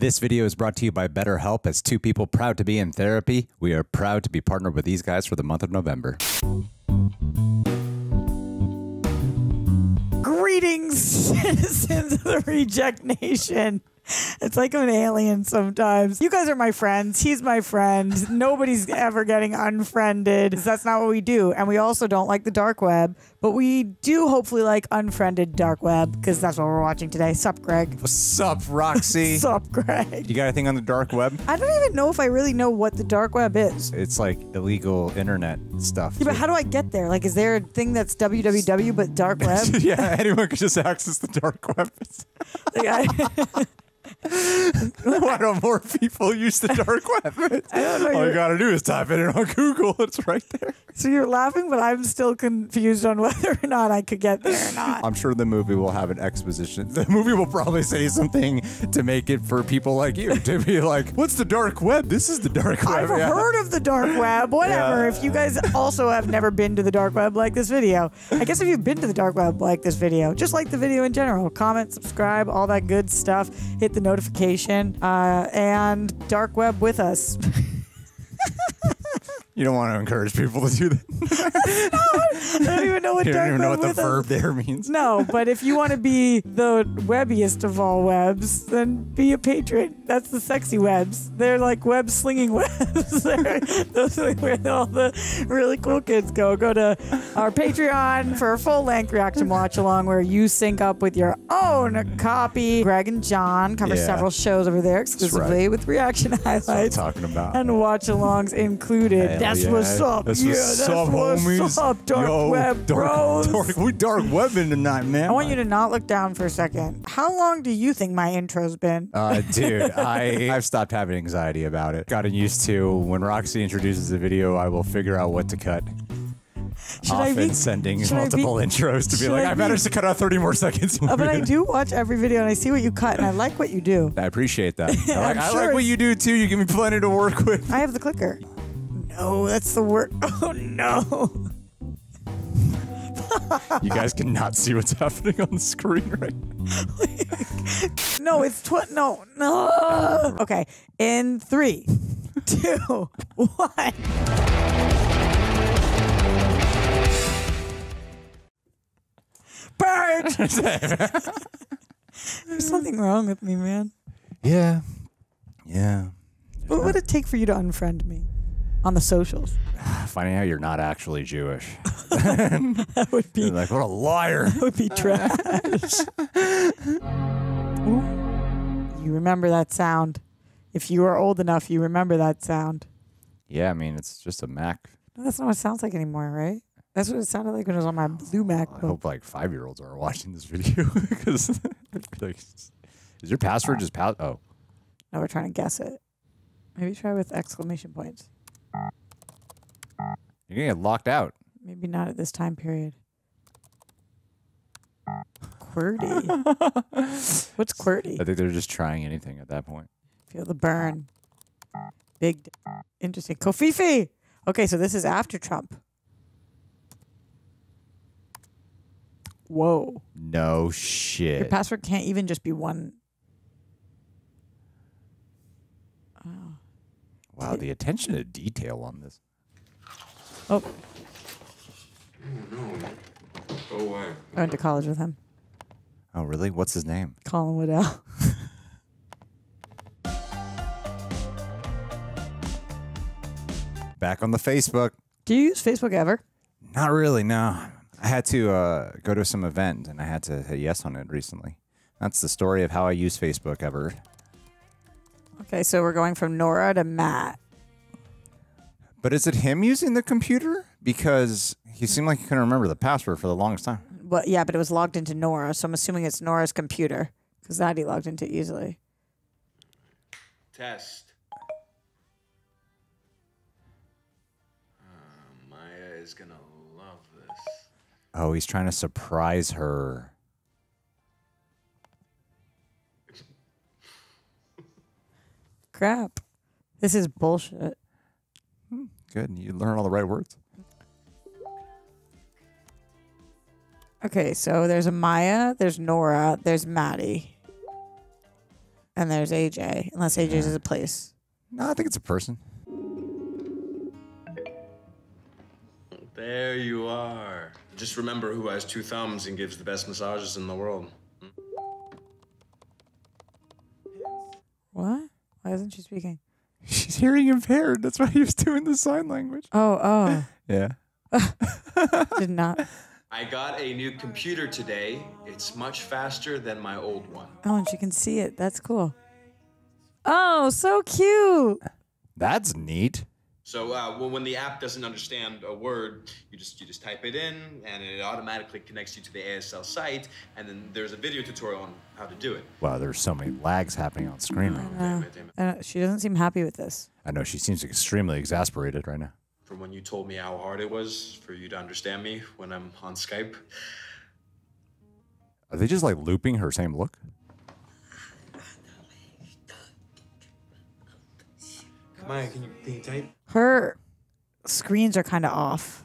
This video is brought to you by BetterHelp. As two people proud to be in therapy, we are proud to be partnered with these guys for the month of November. Greetings, citizens of the Reject Nation. It's like I'm an alien sometimes. You guys are my friends. He's my friend. Nobody's ever getting unfriended. That's not what we do. And we also don't like the dark web, but we do hopefully like unfriended dark web because that's what we're watching today. Sup, Greg? What's up, Roxy? Sup, Greg? You got anything on the dark web? I don't even know if I really know what the dark web is. It's like illegal internet stuff. Yeah, but how do I get there? Like, is there a thing that's www but dark web? yeah, anyone could just access the dark web. Like, I- Why don't more people use the dark web? I don't know. All you You're- gotta do is type it in on Google. It's right there. so you're laughing, but I'm still confused on whether or not I could get there or not. I'm sure the movie will have an exposition. The movie will probably say something to make it for people like you to be like, "What's the dark web? This is the dark web." I've Yeah. heard of the dark web. Whatever. Yeah. If you guys also have never been to the dark web like this video, I guess if you've been to the dark web like this video, just like the video in general, comment, subscribe, all that good stuff. Hit the notification uh, and dark web with us. You don't want to encourage people to do that. no, I don't even know what You don't even know what the verb there means. No, but if you want to be the webbiest of all webs, then be a patron. That's the sexy webs. They're like web slinging webs. Those are where all the really cool kids go. Go to our Patreon for a full length reaction watch along where you sync up with your own copy. Greg and John cover Yeah. several shows over there exclusively with reaction That's what I'm highlights. talking about. And watch alongs included. Hell that's yeah. what's up. That's yeah, what's that's up, what's homies. up, dark Yo, web dark, bros. Dark, we dark webbing tonight, man. I want you to not look down for a second. How long do you think my intro's been? Uh, dude, I I've stopped having anxiety about it. Gotten used to when Roxy introduces a video, I will figure out what to cut. Should I be? sending should I be- multiple intros to be like, I I, be- managed to cut out 30 more seconds. Uh, but I do watch every video and I see what you cut and I like what you do. I appreciate that. I like, I'm sure like what you do too. You give me plenty to work with. I have the clicker. No, that's the word. Oh no. You guys cannot see what's happening on the screen right now. No, it's tw- no, no. Okay, in three, two, one. Bert! There's something wrong with me, man. Yeah. Yeah. What would it take for you to unfriend me on the socials? Finding out you're not actually Jewish. That would be You're like, what a liar. that would be trash. Ooh. You remember that sound. If you are old enough, you remember that sound. yeah, I mean, it's just a Mac. That's not what it sounds like anymore, right? That's what it sounded like when it was on my blue Mac. I hope like five year olds are watching this video because like, is your password just pa- oh Now we're trying to guess it. Maybe try with exclamation points. You're gonna get locked out. Maybe not at this time period. QWERTY. What's QWERTY? I think they're just trying anything at that point. Feel the burn. Big, d- interesting. covfefe. Okay, so this is after Trump. Whoa. No shit. Your password can't even just be one. Wow, the attention to detail on this. Oh, Go away. I went to college with him. Oh really? What's his name? Colin Woodell. Back on the Facebook. Do you use Facebook ever? Not really. No, I had to uh, go to some event and I had to hit yes on it recently. That's the story of how I use Facebook ever. Okay, so we're going from Nora to Matt. But is it him using the computer? Because he seemed like he couldn't remember the password for the longest time. Well, yeah, but it was logged into Nora, so I'm assuming it's Nora's computer because that he logged into easily. Test. Uh, Maya is gonna love this. Oh, he's trying to surprise her. Crap. This is bullshit. Hmm, good. You learn all the right words. Okay, so there's a Maya, there's Nora, there's Maddie. and there's AJ, unless AJ's is a place. No, I think it's a person. There you are. Just remember who has two thumbs and gives the best massages in the world. Hmm? What? Why isn't she speaking? She's hearing impaired. That's why he was doing the sign language. Oh, oh, Yeah. did not. I got a new computer today. It's much faster than my old one. Oh, and she can see it. That's cool. Oh, so cute. That's neat. So uh, well, when the app doesn't understand a word, you just you just type it in, and it automatically connects you to the ASL site. And then there's a video tutorial on how to do it. Wow, there's so many lags happening on screen right now. Uh, uh, she doesn't seem happy with this. I know she seems extremely exasperated right now. From when you told me how hard it was for you to understand me when I'm on Skype. Are they just like looping her same look? Maya, can you, can you type? Her screens are kind of off.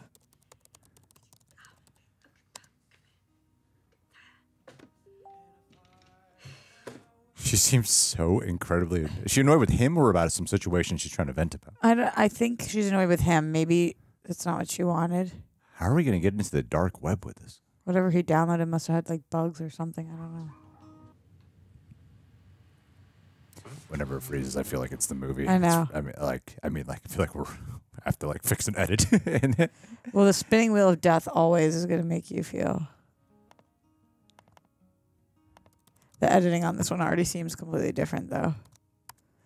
She seems so incredibly. Is she annoyed with him or about some situation she's trying to vent about? I, don't, I think she's annoyed with him. Maybe that's not what she wanted. How are we going to get into the dark web with this? Whatever he downloaded must have had like bugs or something. I don't know. Whenever it freezes, I feel like it's the movie. I It's- know. I mean, like, I mean, like, I feel like we're have to like fix an edit. and Well, the spinning wheel of death always is going to make you feel. The editing on this one already seems completely different, though.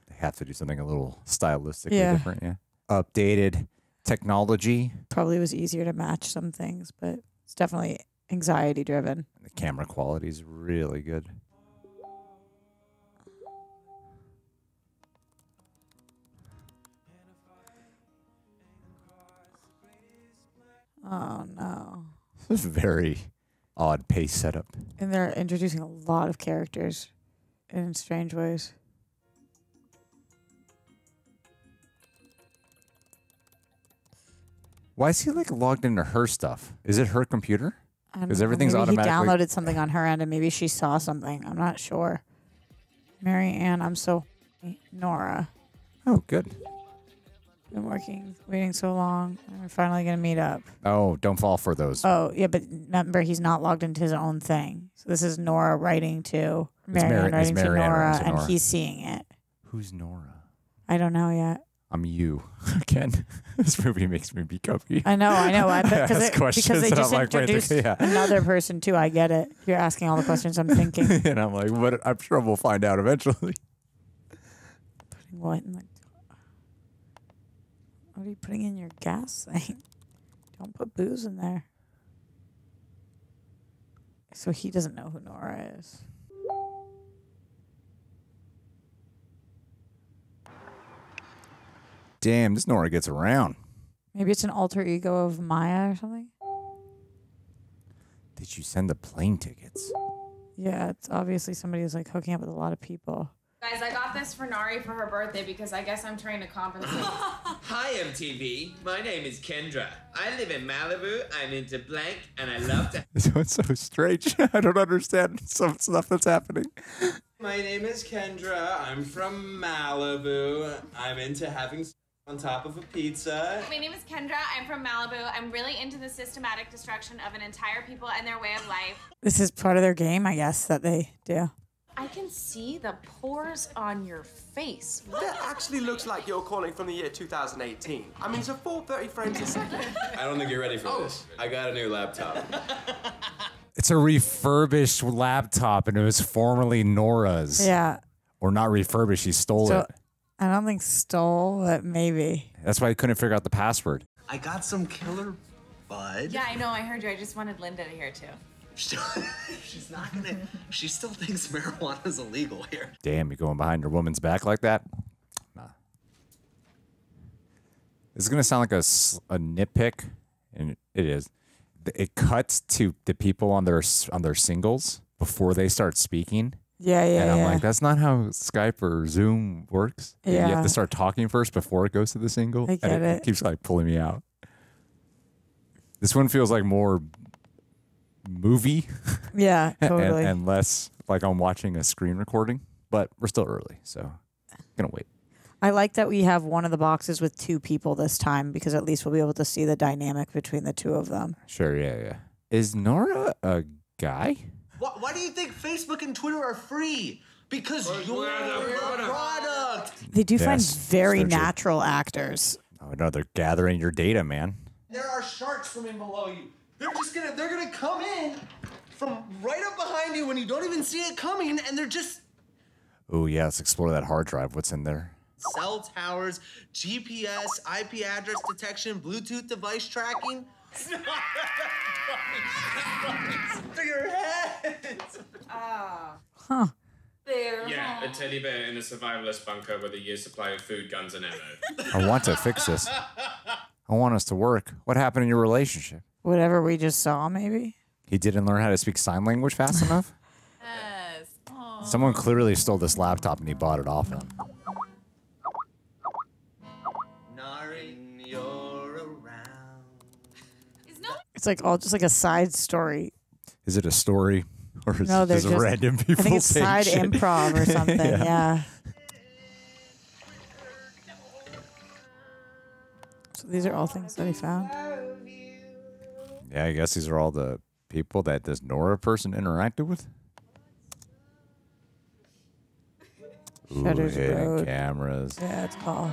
they have to do something a little stylistically Yeah. different. Yeah. Updated technology. Probably was easier to match some things, but it's definitely anxiety driven. The camera quality is really good. Oh no! This is a very odd pace setup. And they're introducing a lot of characters in strange ways. Why is he like logged into her stuff? Is it her computer? I don't 'Cause know, everything's maybe automatically- He downloaded something on her end, and maybe she saw something. I'm not sure. Mary Ann, I'm so Nora. Oh, good. Been working, waiting so long, and we're finally gonna meet up. Oh, don't fall for those. Oh yeah, but remember he's not logged into his own thing. So this is Nora writing to Mary Mary- Ann it's writing to Mary Ann Nora, writing to and Nora. he's seeing it. Who's Nora? I don't know yet. I'm you again. this movie makes me be you. I know, I know. I, I because ask it, questions because they and I'm just like, wait, the- introduced yeah. another person too. I get it. You're asking all the questions I'm thinking. and I'm like, what? I'm sure we'll find out eventually. Putting what in the What are you putting in your gas thing? Don't put booze in there. So he doesn't know who Nora is. Damn, this Nora gets around. Maybe it's an alter ego of Maya or something. Did you send the plane tickets? Yeah, it's obviously somebody who's like hooking up with a lot of people. Guys, I got this for Nari for her birthday because I guess I'm trying to compensate. Hi, MTV. My name is Kendra. I live in Malibu. I'm into blank, and I love to. This one's so strange. I don't understand some stuff that's happening. My name is Kendra. I'm from Malibu. I'm into having on top of a pizza. My name is Kendra. I'm from Malibu. I'm really into the systematic destruction of an entire people and their way of life. This is part of their game, I guess, that they do. I can see the pores on your face. That actually looks like you're calling from the year 2018. I mean, it's a full 30 frames a second. I don't think you're ready for oh. this. I got a new laptop. It's a refurbished laptop, and it was formerly Nora's. Yeah. Or not refurbished. She stole So it. I don't think stole, but maybe. That's why I couldn't figure out the password. I got some killer bud. Yeah, I know. I heard you. I just wanted Linda to hear too. She's not gonna. She still thinks marijuana is illegal here. Damn, you going behind your woman's back like that? Nah. This is gonna sound like a, a nitpick, and it is. It cuts to the people on their on their singles before they start speaking, Yeah, yeah, and I'm yeah. like, that's not how Skype or Zoom works. Yeah. You have to start talking first before it goes to the single. I and get it. keeps like pulling me out. This one feels like more movie yeah, and, totally. and less like I'm watching a screen recording. but we're still early, so gonna wait. I like that we have one of the boxes with two people this time because at least we'll be able to see the dynamic between the two of them. Sure, yeah, yeah. Is Nora a guy? Why, why do you think Facebook and Twitter are free? Because you're the product. They do find very so true. natural actors. Oh no, they're gathering your data, man. There are sharks swimming below you. They're just gonna they're gonna come in from right up behind you when you don't even see it coming, and they're just Oh yeah, let's explore that hard drive. What's in there? cell towers, GPS, IP address detection, Bluetooth device tracking. To your head. Ah. Huh. Yeah, a teddy bear in a survivalist bunker with a year's supply of food, guns, and ammo. I want to fix this. I want us to work. What happened in your relationship? Whatever we just saw, maybe. He didn't learn how to speak sign language fast enough? Yes. Someone clearly stole this laptop and he bought it off him. Nari, you're around. Is no It's like all just like a side story. Is it a story? Or is No, it they're just, just- random people? I think it's saying side shit? improv or something. Yeah. yeah. So these are all things that he found. Yeah, I guess these are all the people that this Nora person interacted with. Ooh, Shutters hidden Road. cameras. Yeah, it's all.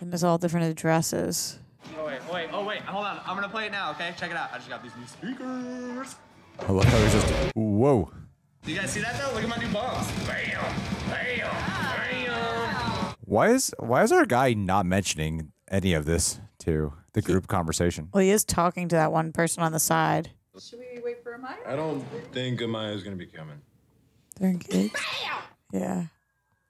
And there's all different addresses. Oh wait, oh wait, oh wait, hold on. I'm gonna play it now, okay? Check it out. I just got these new speakers. I love how he's just whoa. Do you guys see that though? Look at my new bombs. Bam! Bam! Bam! Why is why is our guy not mentioning any of this to the group conversation? Well, he is talking to that one person on the side. Should we wait for Amaya? I don't think Amaya's gonna be coming. They're engaged. Yeah.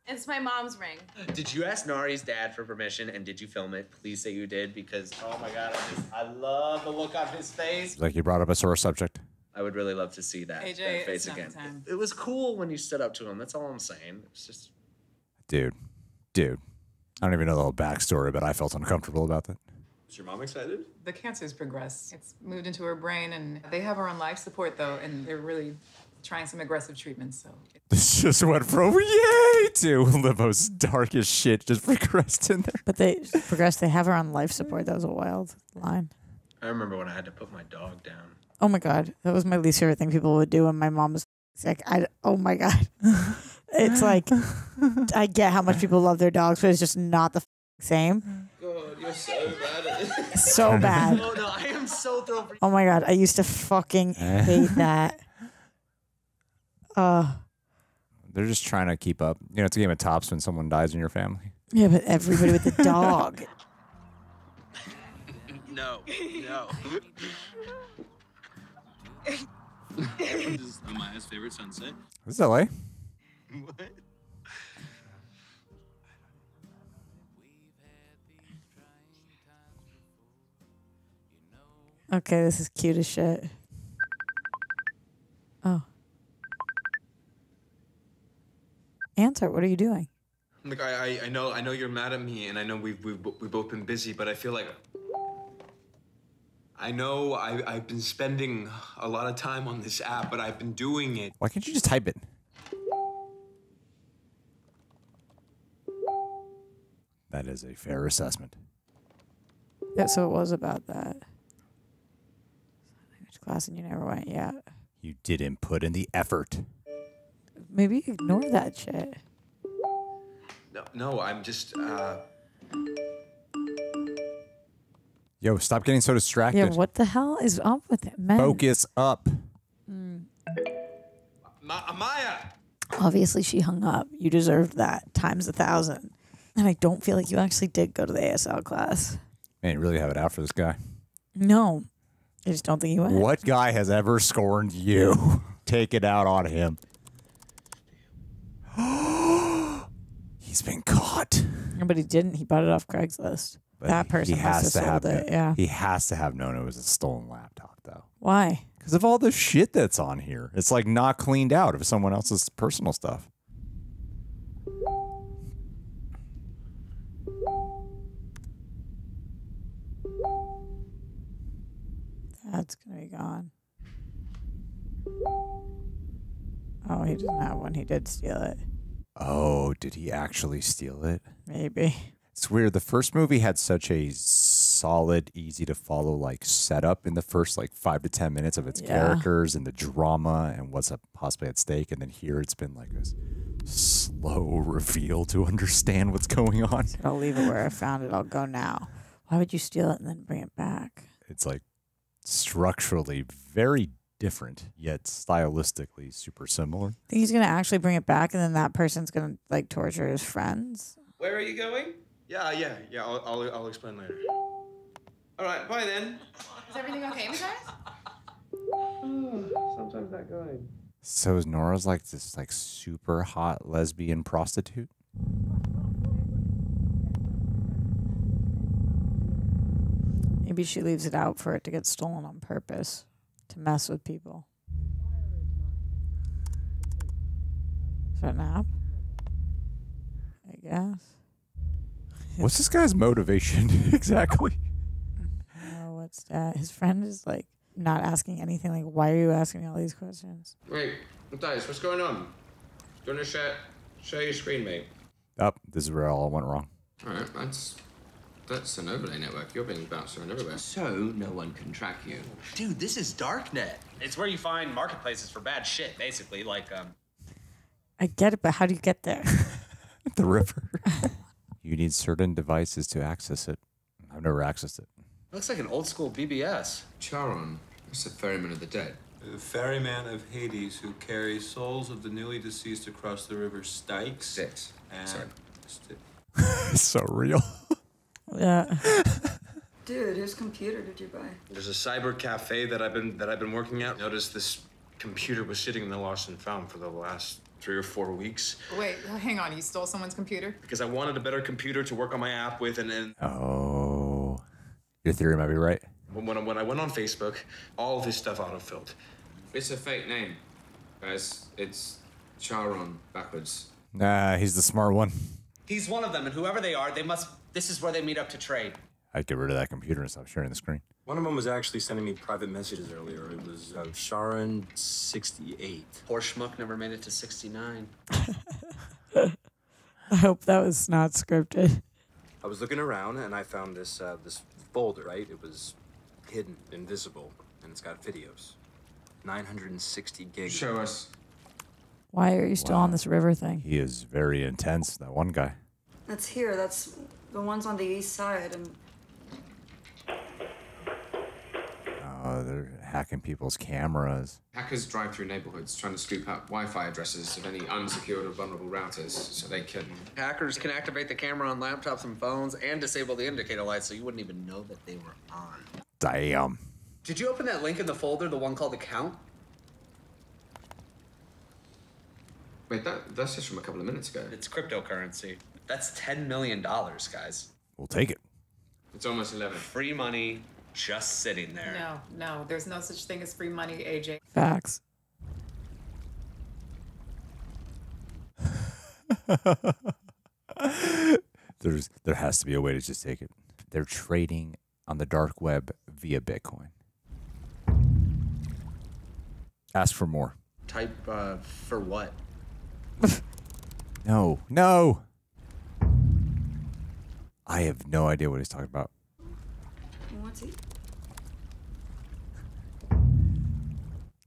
It's my mom's ring. Did you ask Nari's dad for permission and did you film it? Please say you did because oh my god, I just I love the look on his face. Like you brought up a sore subject. I would really love to see that, AJ, that face again. time. It was cool when you stood up to him. That's all I'm saying. It's just Dude. Dude. I don't even know the whole backstory, but I felt uncomfortable about that. Is your mom excited? The cancer's progressed. It's moved into her brain, and they have her on life support though, and they're really trying some aggressive treatments. So This just went from yay to the most darkest shit just progressed in there. But they progressed. They have her on life support. That was a wild line. I remember when I had to put my dog down. Oh my god, that was my least favorite thing people would do when my mom was sick. I oh my god, it's like I get how much people love their dogs, but it's just not the f- same. Mm-hmm. God, you're so bad at it. So bad. Oh no, I am so thrilled for you. Oh my god, I used to fucking hate that. Uh, They're just trying to keep up. You know, it's a game of tops when someone dies in your family. yeah, but everybody with the dog. No, no. this is Amaya's favorite sunset. This is LA. What? Okay, this is cute as shit. Oh. Answer. What are you doing? Look, I, I, I know I know you're mad at me, and I know we've we've we've both been busy, but I feel like I know I I've been spending a lot of time on this app, but I've been doing it. Why can't you just type it? That is a fair assessment. Yeah, so it was about that. Language class and you never went yet. You didn't put in the effort. Maybe ignore that shit. No, no, I'm just uh, Yo, stop getting so distracted. Yeah, what the hell is up with it, man? Focus up. Ma- Amaya. Obviously, she hung up. You deserved that times a thousand. And I don't feel like you actually did go to the ASL class. Man, you really have it out for this guy. No, I just don't think he went. What guy has ever scorned you? Take it out on him. He's been caught. But he didn't. He bought it off Craigslist. But that person he has to have have it. Yeah. He has to have known it was a stolen laptop, though. Why? Because of all the shit that's on here. It's like not cleaned out of someone else's personal stuff. That's gonna be gone. Oh, he didn't have one. He did steal it. Oh, did he actually steal it? Maybe. It's weird. The first movie had such a solid, easy to follow like setup in the first like five to ten minutes of its Yeah. characters and the drama and what's possibly at stake. And then here it's been like this slow reveal to understand what's going on. I'll leave it where I found it. I'll go now. Why would you steal it and then bring it back? It's like structurally very different, yet stylistically super similar. Think he's gonna actually bring it back, and then that person's gonna like torture his friends. Where are you going? Yeah, yeah, yeah. I'll, I'll, I'll explain later. All right, bye then. Is everything okay, Matias? Sometimes that going. So is Nora's like this like super hot lesbian prostitute? Maybe she leaves it out for it to get stolen on purpose to mess with people. Is that an app? I guess. What's this guy's motivation exactly? Oh, what's that? His friend is like not asking anything. Like, why are you asking me all these questions? Wait, Matias, what's going on? Do you want to share, share your screen, mate? Oh, this is where all went wrong. Alright, that's that's an overlay network. You're being bounced around everywhere. So no one can track you. Dude, this is darknet. It's where you find marketplaces for bad shit, basically. Like, um, I get it, but how do you get there? the river. you need certain devices to access it. I've never accessed it. looks like an old school BBS. Charon, that's the ferryman of the dead. The ferryman of Hades who carries souls of the newly deceased across the river Styx. Styx. And Sorry. it's so real. Yeah. Dude, whose computer did you buy? There's a cyber cafe that I've been that I've been working at. Noticed this computer was sitting in the lost and found for the last three or four weeks Wait, hang on. You stole someone's computer? because I wanted a better computer to work on my app with, and then Oh, your theory might be right. when, when I, when I went on Facebook, all of his stuff autofilled. It's a fake name, guys. It's Charon backwards. Nah, he's the smart one. He's one of them, and whoever they are, they must. This is where they meet up to trade. I'd get rid of that computer and stop sharing the screen. One of them was actually sending me private messages earlier. It was uh, Charon sixty eight. Poor schmuck never made it to 69. I hope that was not scripted. I was looking around and I found this uh, this folder. Right, it was hidden, invisible, and it's got videos. Nine hundred and sixty gigs. Show us. Why are you still on this river thing? He is very intense. That one guy. That's here. That's the ones on the east side. And Oh, they're hacking people's cameras. Hackers drive through neighborhoods trying to scoop up Wi-Fi addresses of any unsecured or vulnerable routers, so they can. Hackers can activate the camera on laptops and phones and disable the indicator lights so you wouldn't even know that they were on. Damn. Did you open that link in the folder, the one called account? Wait, that that's just from a couple of minutes ago. It's cryptocurrency. That's $10 million, guys. We'll take it. It's almost eleven. Free money just sitting there. No, no. There's no such thing as free money, AJ. Facts. There's there has to be a way to just take it. They're trading on the dark web via Bitcoin. Ask for more. Type uh, for what? No, no. I have no idea what he's talking about. what's he?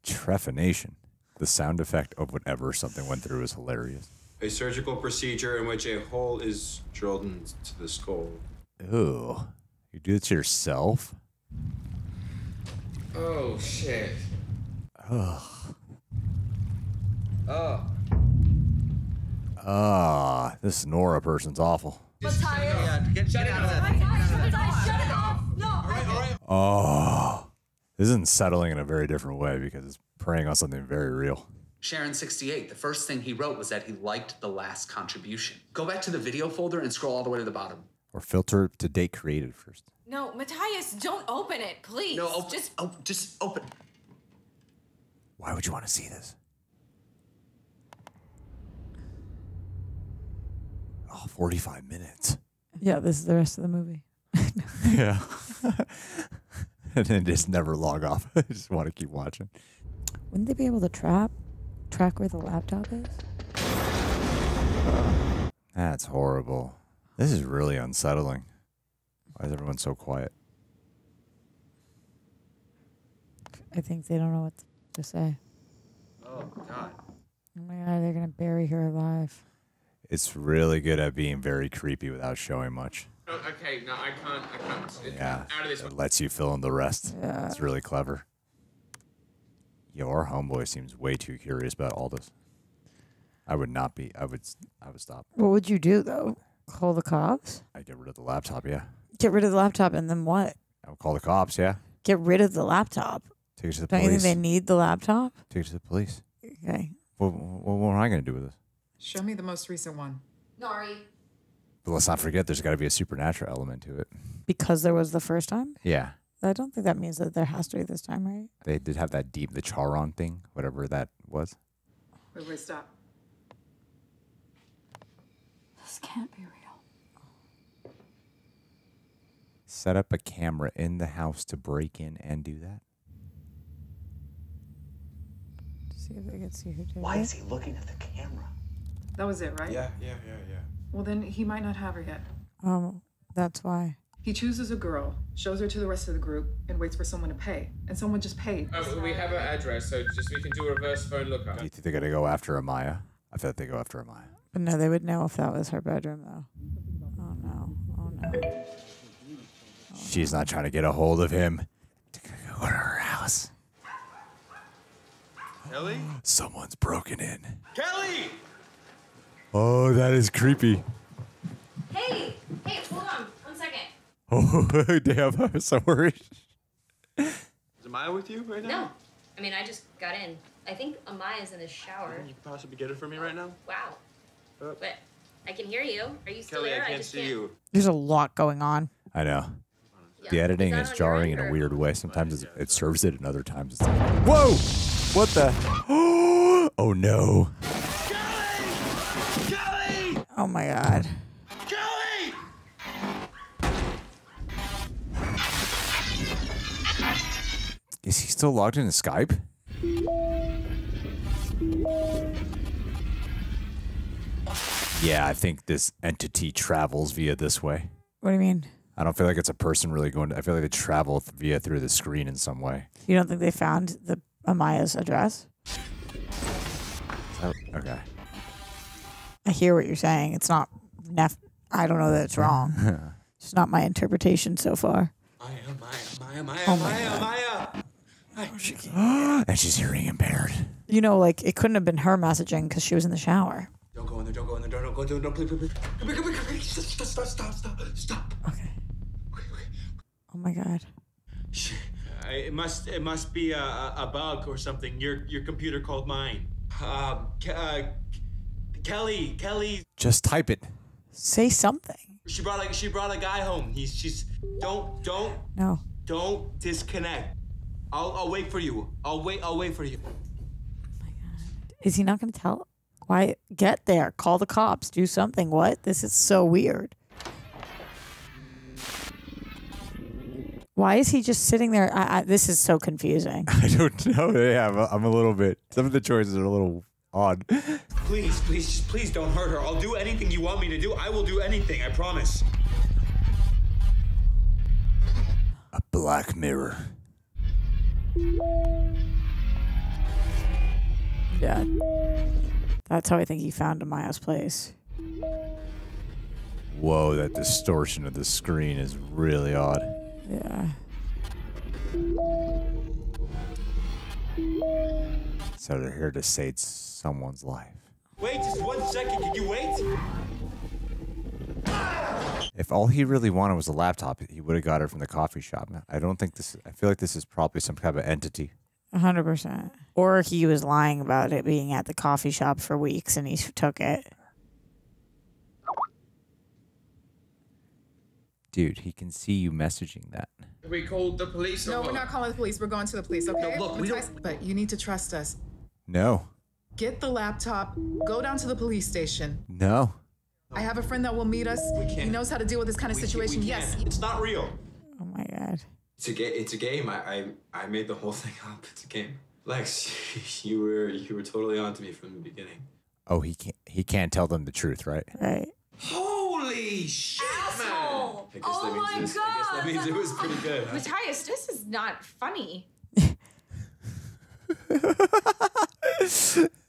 Trephination. The sound effect of whenever something went through is hilarious. A surgical procedure in which a hole is drilled into the skull. Ooh. You do it to yourself? Oh shit. Ugh. Oh. Ah, this Nora person's awful. Yeah, get, get out of that. Oh. This isn't settling in a very different way because it's preying on something very real. Charon 68, the first thing he wrote was that he liked the last contribution. Go back to the video folder and scroll all the way to the bottom. Or filter to date created first. No, Matias, don't open it, please. No, open, just oh, just open. Why would you want to see this? Oh, 45 minutes. Yeah, this is the rest of the movie. Yeah. and then just never log off. I just want to keep watching. Wouldn't they be able to trap track where the laptop is? That's horrible. This is really unsettling. Why is everyone so quiet? I think they don't know what to say. Oh God. Oh my god, they're gonna bury her alive. It's really good at being very creepy without showing much. Oh, okay, no, I can't. I can't. It- Yeah. Out of this It one. lets you fill in the rest. Yeah. It's really clever. Yo, our homeboy seems way too curious about all this. I would not be. I would. s- I would stop. What would you do though? Call the cops? I'd get rid of the laptop. Yeah. Get rid of the laptop and then what? I would call the cops. Yeah. Get rid of the laptop. Take it to the Don't you think police. they need the laptop? Take it to the police. Okay. What, what, what am I going to do with this? Show me the most recent one. Nari. But let's not forget, there's got to be a supernatural element to it. Because there was the first time? Yeah. I don't think that means that there has to be this time, right? They did have that deep, the Charon thing, whatever that was. Wait, wait, stop. This can't be real. Set up a camera in the house to break in and do that. See if they can see who did Why it. is he looking at the camera? That was it, right? Yeah, yeah, yeah, yeah. Well, then he might not have her yet. Um, that's why. He chooses a girl, shows her to the rest of the group, and waits for someone to pay. And someone just paid. Oh, we have her address, so just we can do a reverse phone lookup. Do you think they're going to go after Amaya? I thought like they go after Amaya. But no, they would know if that was her bedroom though. Oh no. Oh no. She's not trying to get a hold of him. To go to her house. Kelly? Someone's broken in. Kelly! Oh, that is creepy. Hey, hey, hold on, one second. Oh, damn. I'm so worried. Is Amaya with you right now? No. I mean, I just got in. I think Amaya's in the shower. Can you possibly get it for me right now? Wow. Uh, But I can hear you. Are you still Kelly, there? I can't just see you. There's a lot going on. I know. Yeah. The editing is, on your jarring in a weird way. Sometimes it's, it serves it, and other times it's like, whoa! What the? Oh no! Oh my god. Is he still logged into Skype? Yeah, I think this entity travels via this way. What do you mean? I don't feel like it's a person really going. To, I feel like they travel th- via through the screen in some way. You don't think they found the Amaya's address? Oh, okay. I hear what you're saying. It's not nef- I don't know that it's wrong. it's not my interpretation so far. Maya, Maya, Maya, Maya, Oh my Maya, God. Maya. and she's hearing impaired. You know, like it couldn't have been her messaging because she was in the shower. Don't go in there, don't go in there, don't, don't go in there, don't, please, please, please. Come here, come here, come here. Stop, stop, stop, stop, stop. Oh my god. Uh, it must, it must be a, a, a bug or something. Your, your computer called mine. Um, Ke- uh, Kelly, Kelly, Just type it. Say something. she brought like she brought a guy home. He's, she's, don't, don't, No. don't disconnect. I'll, I'll wait for you. I'll wait, I'll wait for you. Oh my God, Is he not going to tell? Why get there? Call the cops. Do something. What? This is so weird. Why is he just sitting there? I, I, this is so confusing. I don't know. Yeah, I'm a, I'm a little bit. Some of the choices are a little odd. Please, please, just please don't hurt her. I'll do anything you want me to do. I will do anything. I promise. A black mirror. Yeah. That's how I think he found Amaya's place. Whoa, that distortion of the screen is really odd. Yeah. So they're here to save someone's life. Wait just one second. Can you wait? If all he really wanted was a laptop, he would have got it from the coffee shop. I don't think this. I feel like this is probably some kind of entity. A hundred percent. Or he was lying about it being at the coffee shop for weeks and he took it. Dude, he can see you messaging that. We called the police. No, we're not calling the police. We're going to the police, okay? No, look, we Matias, But you need to trust us. No, Get the laptop, go down to the police station. no. I have a friend that will meet us. He can't. knows how to deal with this kind of We situation. we yes. It's not real. Oh my god. It's a game. It's a game. I, I I made the whole thing up. It's a game. Lex, you were you were totally onto me from the beginning. Oh, he can't. He can't tell them the truth, right? Right. Holy shit, man! I guess Oh that means my this, I guess that means it was pretty good. huh? Matias, this is not funny.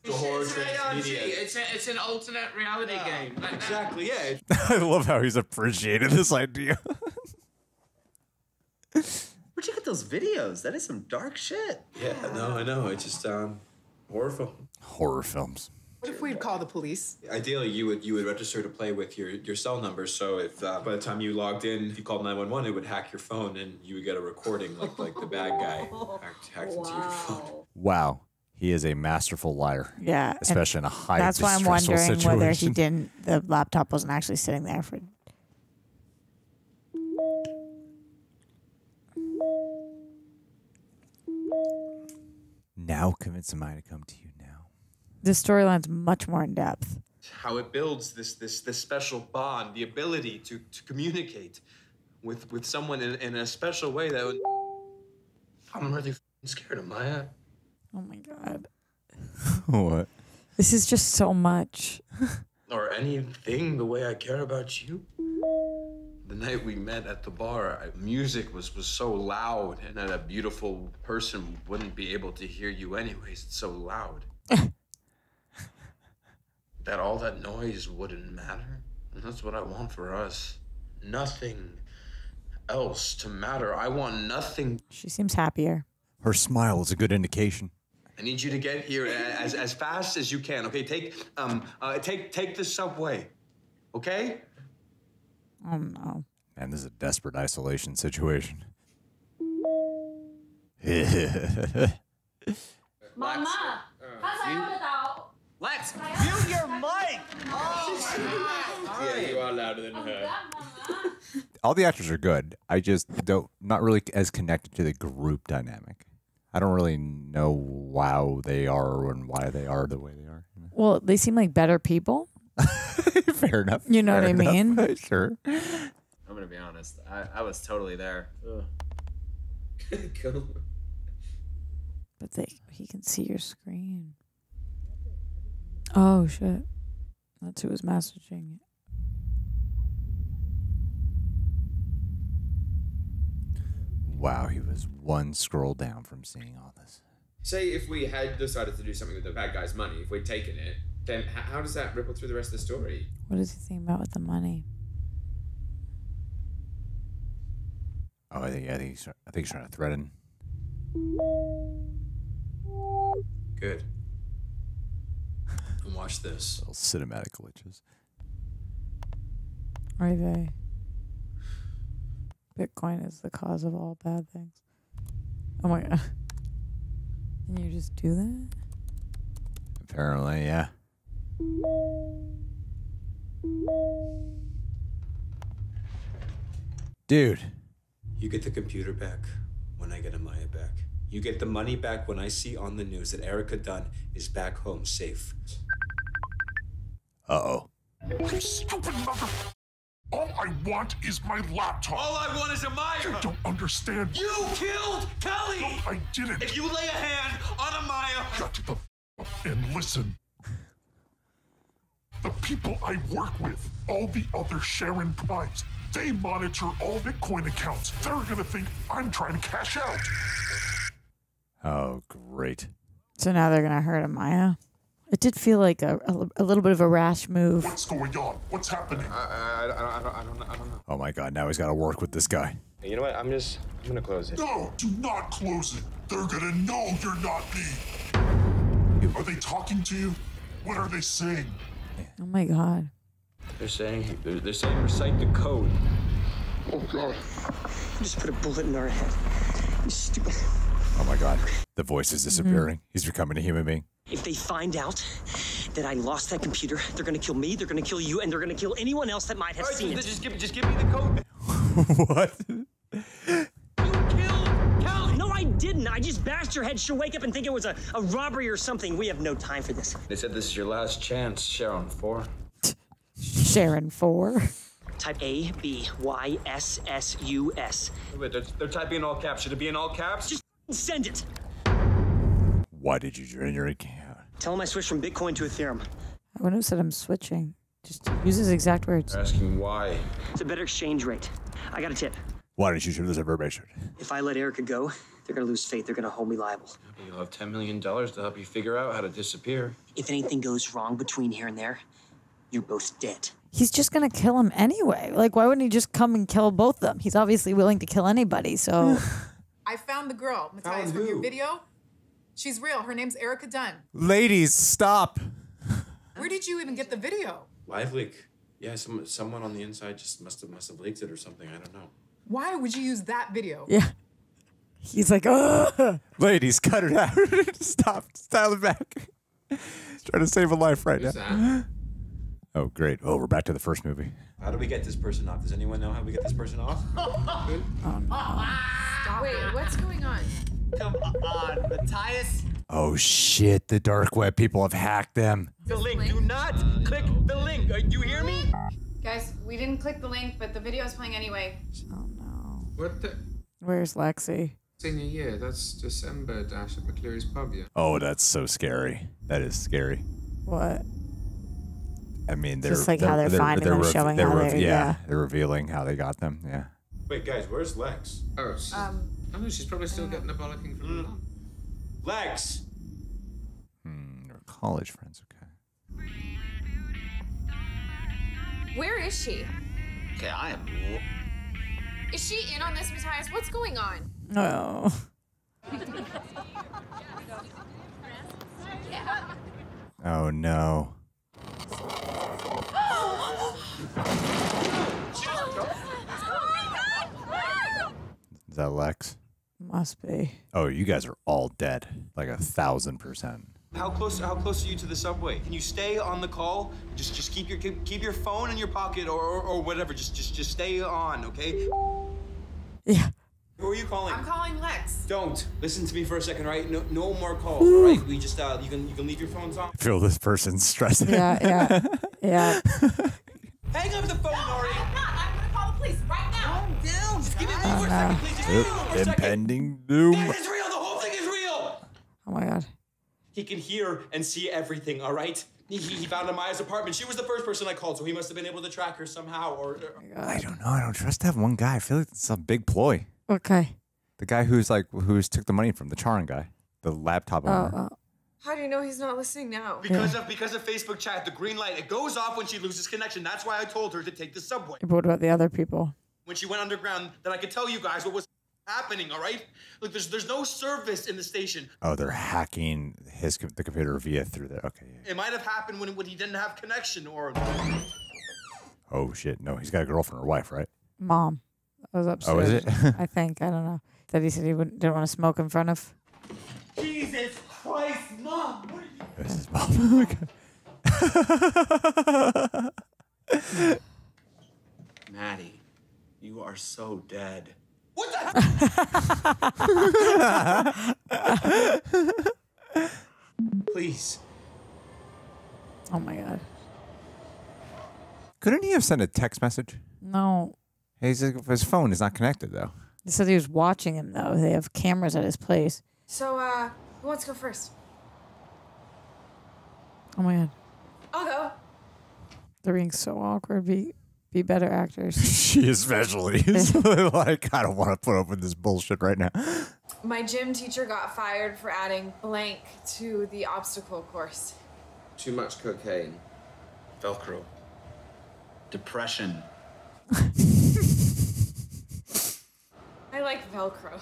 The horror It's right on G. It's, a, it's an alternate reality game. Like. Exactly, yeah. I love how he's appreciated this idea. Where'd you get those videos? That is some dark shit. Yeah, no, I know. It's just um horror film. Horror films. What if we'd call the police? Ideally, you would you would register to play with your your cell number. So if uh, by the time you logged in, if you called nine one one, it would hack your phone and you would get a recording like like the bad guy hacked, hacked into your phone. Wow, he is a masterful liar. Yeah, and especially in a high. That's why I'm distressful wondering whether he didn't. The laptop wasn't actually sitting there for. Now convince Amaya to come to you now. This storyline's much more in depth. How it builds this this this special bond, the ability to to communicate with with someone in, in a special way that would. I'm really f***ing scared of Maya. Oh my god, what? this is just so much. or anything the way I care about you. The night we met at the bar, I, music was, was so loud, and that a beautiful person wouldn't be able to hear you anyways. It's so loud. that all that noise wouldn't matter. And that's what I want for us. Nothing else to matter. I want nothing. She seems happier. Her smile is a good indication. I need you to get here as, as fast as you can. Okay, take um uh, take take the subway. Okay? Oh no. Man, this is a desperate isolation situation. Mama, how's I Lex, mute your mic. Yeah, you are louder than her. All the actors are good. I just don't not really as connected to the group dynamic. I don't really know how they are and why they are the way they are. Well, they seem like better people. Fair enough. You know what fair I mean? sure. I'm gonna be honest. I, I was totally there. cool. But they he can see your screen. Oh shit. That's who was messaging. Wow, he was one scroll down from seeing all this. Say if we had decided to do something with the bad guy's money, if we'd taken it, then how does that ripple through the rest of the story? What is he thinking about with the money? Oh, I think I think he's, I think he's trying to threaten. Good. And watch this. Little cinematic glitches. Are they? Bitcoin is the cause of all bad things. Oh my god. Can you just do that? Apparently, yeah. Dude, You get the computer back when I get Amaya back. You get the money back when I see on the news that Erica Dunn is back home safe. Uh oh. You stupid mother. All I want is my laptop. All I want is a Amaya. You don't understand. You killed Kelly. No, I didn't. If you lay a hand on a Amaya. Shut the f- up and listen. The people I work with, all the other Charon Primes, they monitor all Bitcoin accounts. They're gonna think I'm trying to cash out. Oh, great. So now they're gonna hurt Amaya. It did feel like a, a, a little bit of a rash move. What's going on? What's happening? I, I, I, don't, I, don't, I, don't, I don't know. Oh my god, now he's got to work with this guy. You know what? I'm just. I'm gonna close it. No, do not close it. They're gonna know you're not me. Are they talking to you? What are they saying? Oh my god. They're saying. They're, they're saying recite the code. Oh god. You just put a bullet in our head. You stupid. Oh my god. The voice is mm-hmm. disappearing. He's becoming a human being. If they find out that I lost that computer, they're gonna kill me, they're gonna kill you, and they're gonna kill anyone else that might have All right, seen just, it. just give, just give me the code. what? Kelly! No, I didn't. I just bashed your head. She'll wake up and think it was a, a robbery or something. We have no time for this. They said this is your last chance, Charon. Four. Charon four. Type A B Y S S U S. Wait, they're, they're typing in all caps. Should it be in all caps? Just send it. Why did you join your account? Tell him I switched from Bitcoin to Ethereum. I wouldn't have said I'm switching. Just use his exact words. Asking why. It's a better exchange rate. I got a tip. Why didn't you share this information? If I let Erica go, they're gonna lose faith. They're gonna hold me liable. You'll have $10 million to help you figure out how to disappear. If anything goes wrong between here and there, you're both dead. He's just gonna kill him anyway. Like, why wouldn't he just come and kill both of them? He's obviously willing to kill anybody. So, I found the girl, Matias, from your video. She's real. Her name's Erica Dunn. Ladies, stop. Where did you even get the video? LiveLeak. Yeah, some, someone on the inside just must have must have leaked it or something. I don't know. Why would you use that video? yeah. He's like, oh. Ladies, cut it out. stop. Dial it back. Trying to save a life right Who's now. that? Oh, great. Oh, we're back to the first movie. How do we get this person off? Does anyone know how we get this person off? Oh, Wait, what's going on? Come on, Matias. Oh, shit. The dark web people have hacked them. The link. Do not click the link. Uh, you hear me? Guys, we didn't click the link, but the video is playing anyway. Oh no. What the? Where's Lexi? Senior year. That's December dash at McCleary's pub. Yeah. Oh, that's so scary. That is scary. What? I mean, they're Just like how they're finding them, rev- showing they're how they're- yeah, yeah. they're revealing how they got them. Yeah. Wait, guys, where's Lex? Oh, Um, I know she's probably still getting the bollocking from the mum. Lex! Hmm, they're college friends. Okay. Where is she? Okay, I am. Is she in on this, Matias? What's going on? Oh. Oh no. Is that Lex? Must be. Oh, you guys are all dead. Like a thousand percent. How close? How close are you to the subway? Can you stay on the call? Just, just keep your keep, keep your phone in your pocket or, or, or whatever. Just, just, just stay on, okay? Yeah. Who are you calling? I'm calling Lex. Don't listen to me for a second, right? No, no more calls, all right? We just, uh, you can, you can leave your phones on. I feel this person's stressing. Yeah, yeah, yeah. Hang up the phone, Nari. I'm gonna call the police right now. Calm down. Just give me Oh, one more second, please. Just give me one more second. Impending doom. This is real. The whole thing is real. Oh my god. He can hear and see everything, all right? He, he he found Amaya's apartment. She was the first person I called, so he must have been able to track her somehow. Or, or oh I don't know. I don't trust that one guy. I feel like it's a big ploy. Okay. The guy who's like who's took the money from the Charon guy, the laptop Oh, owner. oh. How do you know he's not listening now? because of because of Facebook chat, the green light it goes off when she loses connection. That's why I told her to take the subway. But what about the other people? When she went underground, that I could tell you guys what was happening. All right? Look, there's there's no service in the station. Oh, they're hacking his the computer via through there. Okay. yeah. It might have happened when when he didn't have connection or. Oh shit. No, he's got a girlfriend or wife, right? Mom. I was upstairs. Oh, is it? I think. I don't know. That he said he wouldn't, didn't want to smoke in front of. Jesus Christ, Mom! What are you This is mom. Okay. Maddie, you are so dead. What the? Please. Oh my god. Couldn't he have sent a text message? No. His, his phone is not connected though. He said he was watching him though. They have cameras at his place. So, uh, who wants to go first? Oh my god. I'll go. They're being so awkward. Be be better actors. she especially is like, I don't want to put up with this bullshit right now. My gym teacher got fired for adding blank to the obstacle course. Too much cocaine. Velcro. Depression. I like Velcro.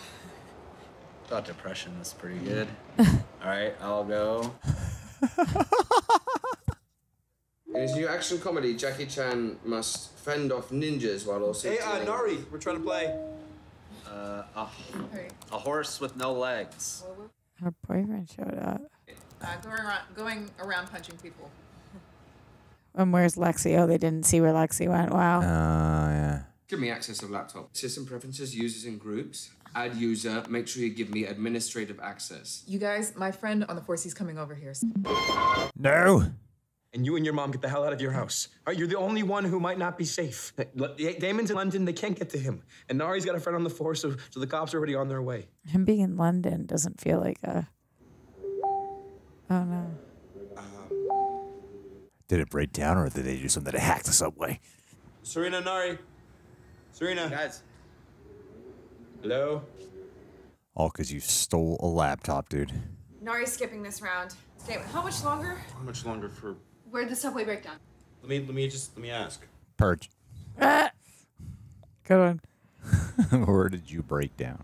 Thought depression was pretty good. All right, I'll go. In his new action comedy, Jackie Chan must fend off ninjas while also. Hey, uh, dealing- Nari, we're trying to play. Uh, a, a horse with no legs. Her boyfriend showed up. Uh, going around, going around punching people. And where's Lexi? Oh, they didn't see where Lexi went. Wow. Oh yeah. Give me access of laptop. System preferences, users and groups. Add user. Make sure you give me administrative access. You guys, my friend on the force, he's coming over here. No. And you and your mom get the hell out of your house. All right, you're the only one who might not be safe. Damon's in London, they can't get to him. And Nari's got a friend on the force, so, so the cops are already on their way. Him being in London doesn't feel like a. Oh no. Uh-huh. Did it break down, or did they do something to hack the subway? Serena Nari. Serena. Guys. Hello. All because you stole a laptop, dude. Nari's skipping this round. Okay, how much longer? How much longer for? Where'd the subway break down? Let me let me just let me ask. Purge. Ah! Good one. Where did you break down?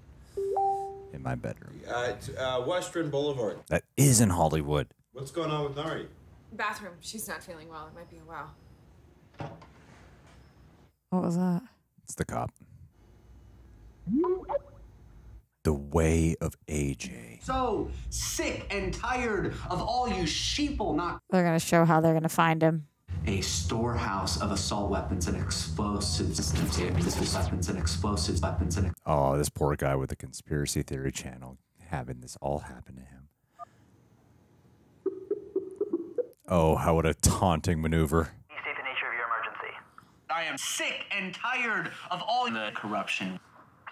In my bedroom. Uh, t- uh, Western Boulevard. That is in Hollywood. What's going on with Nari? Bathroom. She's not feeling well. It might be a while. What was that? It's the cop. The way of AJ. So sick and tired of all you sheeple not They're gonna show how they're gonna find him. a storehouse of assault weapons and explosives, weapons and explosives, weapons and Oh, this poor guy with the conspiracy theory channel having this all happen to him. Oh, how what a taunting maneuver. State the nature of your emergency. I am sick and tired of all the corruption.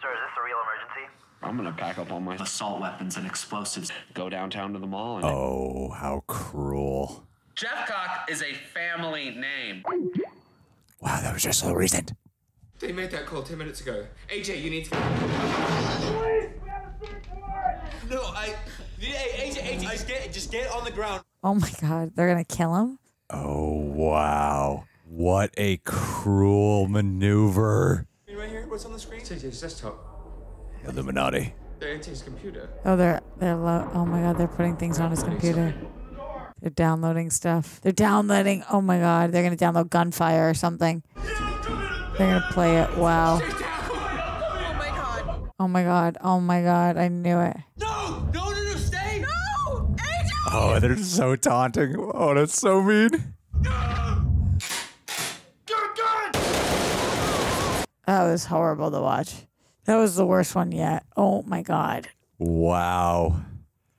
Sir, is this a real emergency? I'm gonna pack up all my Assault weapons and explosives. go downtown to the mall and Oh, how cruel. Jeffcock is a family name. Wow, that was just so recent. They made that call 10 minutes ago. AJ, you need to. Please, we have a No, I. Hey, AJ, AJ, just get just get on the ground. Oh my god, they're gonna kill him? Oh, wow. What a cruel maneuver. Right here. What's on the screen? It's AJ's desktop. Illuminati. They're AJ's computer. Oh, they're they're lo- oh my god, they're putting things on his computer. They're downloading stuff. They're downloading. Oh my god, they're gonna download Gunfire or something. They're gonna play it. Wow. Oh my god. Oh my god. Oh my god. I knew it. No! No! No! No! Stay! No! AJ! Oh, they're so taunting. Oh, that's so mean. That was horrible to watch. That was the worst one yet. Oh my god. Wow.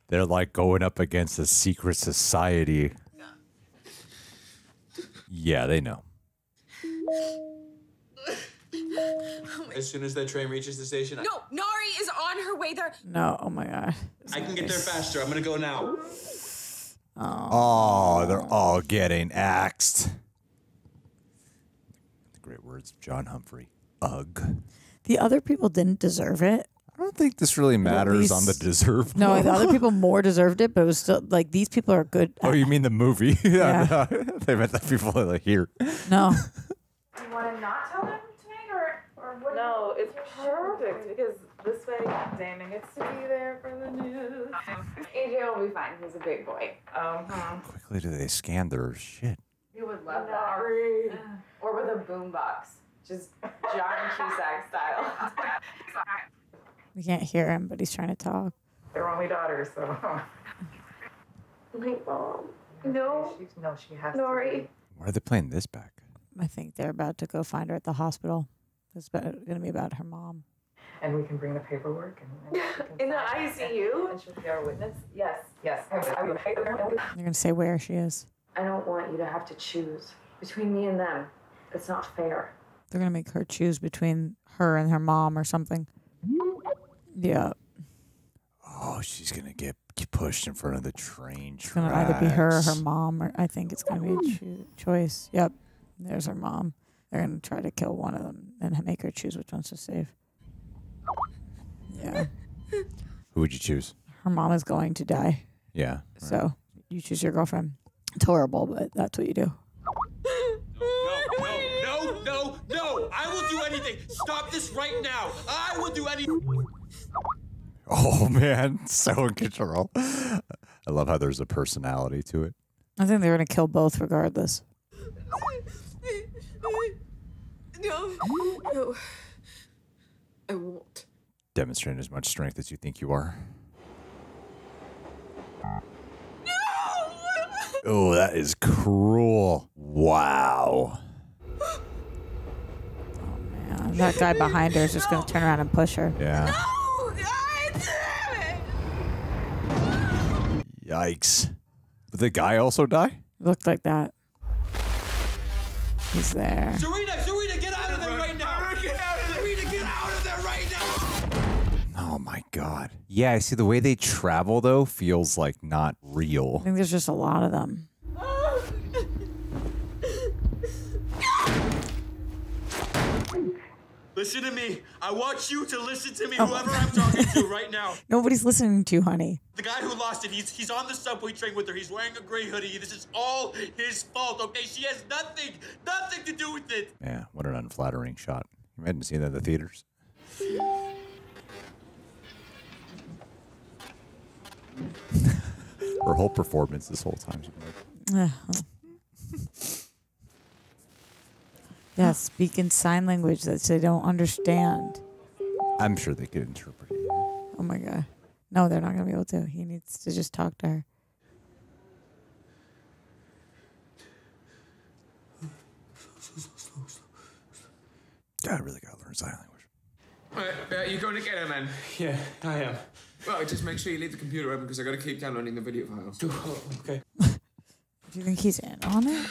They're like going up against a secret society. Yeah, they know. As soon as that train reaches the station, I- No, Nari is on her way there. No. Oh my god. I can get there faster. I'm gonna go now. Oh. oh, they're all getting axed. The great words of John Humphrey. Ugh. The other people didn't deserve it. I don't think this really matters on the least- deserve. No, the other people more deserved it, but it was still like these people are good. Oh, you mean the movie? Yeah. they meant the people that are here. No. You want to not tell them tonight, or or what? No, it's perfect because this way Damon gets to be there for the news. AJ will be fine. He's a big boy. Uh-huh. Quickly do they scan their shit? You would love that. Or with a boombox, just John Cusack style. We can't hear him, but he's trying to talk. They're only daughters, so. My mom. No. She's, no, she has Nari. Why are they playing this back? I think they're about to go find her at the hospital. It's going to be about her mom. And we can bring the paperwork and. and In the sign it, ICU? And she'll be our witness. Yes, yes. They're going to say where she is. I don't want you to have to choose between me and them. It's not fair. They're going to make her choose between her and her mom or something. Yeah. Oh, she's gonna get pushed in front of the train It's going to either be her or her mom, or I think it's going to be a choo- choice. Yep. There's her mom. They're going to try to kill one of them and make her choose which one's to save. Yeah. Who would you choose? Her mom is going to die. Yeah. So you choose your girlfriend. It's horrible, but that's what you do. No, no, no! I will do anything. Stop this right now. I will do anything. Oh man, so in control. I love how there's a personality to it. I think they're going to kill both regardless. No. No. I won't. Demonstrating as much strength as you think you are. No! Oh, that is cruel. Wow. Yeah, that guy behind her is just going to turn around and push her. Yeah. No! God damn it! Yikes. Did the guy also die? Looked like that. He's there. Serena, Serena, get out of there right now! Get out of there! Serena, get out of there right now! Oh my my god. Yeah, I see the way they travel though feels like not real. I think there's just a lot of them. Listen to me. I want you to listen to me, Oh. whoever I'm talking to right now. Nobody's listening to you, honey. The guy who lost it, he's he's on the subway train with her. He's wearing a gray hoodie. This is all his fault, okay? She has nothing, nothing to do with it. Yeah, what an unflattering shot. You hadn't seen that in the theaters. Her whole performance this whole time. she's like, uh, yeah, speak in sign language that they don't understand. I'm sure they could interpret it. Oh my god. No, they're not gonna be able to. He needs to just talk to her. God, I really gotta learn sign language. Right, uh, you going to get her, man? Yeah, I am. Well, just make sure you leave the computer open because I got to keep downloading the video files. okay. Do you think he's in on it?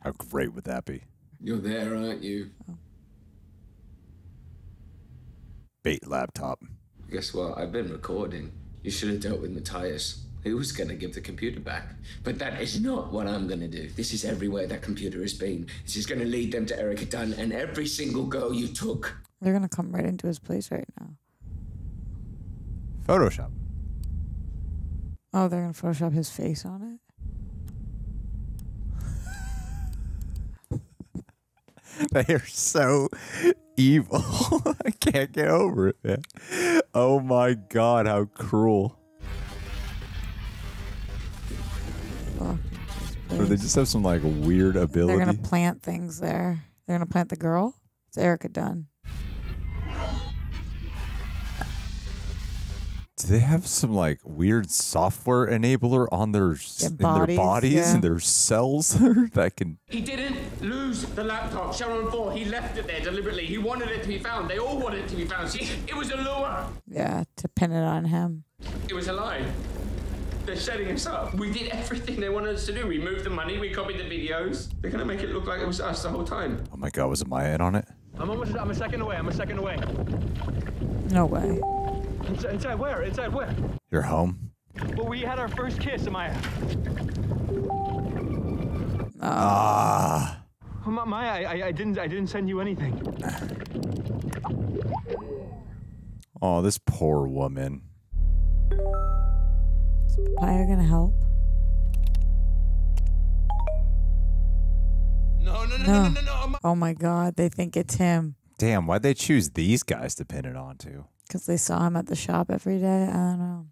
How great would that be? You're there, aren't you? Bait laptop. Guess what? I've been recording. You should have dealt with Matias. He was gonna give the computer back. But that is not what I'm gonna do. This is everywhere that computer has been. This is gonna lead them to Erica Dunn and every single girl you took. They're gonna come right into his place right now. Photoshop. Oh, they're gonna Photoshop his face on it. They are so evil. I can't get over it, man. Oh my god, how cruel. Or they just have some like weird ability. They're gonna plant things there. They're gonna plant the girl. It's Erica Dunn. Do they have some like weird software enabler on their s- Their in bodies, their bodies yeah. and their cells that can He didn't lose the laptop. Charon 4, he left it there deliberately. He wanted it to be found. They all wanted it to be found. See, it was a lure. Yeah, to pin it on him. It was a lie. They're setting us up. We did everything they wanted us to do. We moved the money, we copied the videos. They're gonna make it look like it was us the whole time. Oh my god, was it my head on it? I'm almost. I'm a second away. I'm a second away. No way. Inside, inside where? Inside where? You're home? Well, we had our first kiss, Amaya. Ah. Oh, Ma- Maya, I, I, I didn't. I didn't send you anything. Oh, this poor woman. Is Papaya gonna help? No, no, no, no, no, no, no, No. Oh my god, they think it's him Damn, why'd they choose these guys to pin it onto? Because they saw him at the shop every day. I don't know.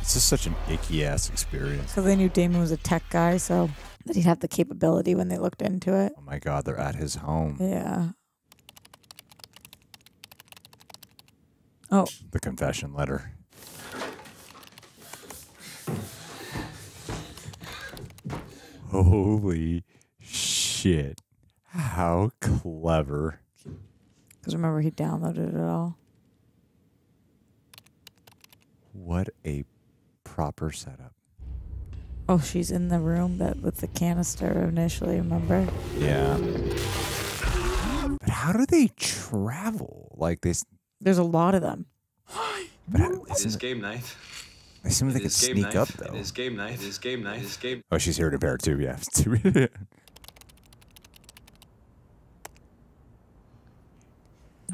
It's just such an icky ass experience. Because they knew Damon was a tech guy, so that he'd have the capability when they looked into it. Oh my god, they're at his home. Yeah. Oh, The confession letter. Holy shit. How clever. because remember he downloaded it all. What a proper setup. Oh, she's in the room that with the canister initially. Remember? Yeah. But how do they travel? Like this There's a lot of them. but how, It is game night. they seem like they It could is game sneak night. up though. is game night. It is game night. It is game. Oh, she's here to bear too. Yeah.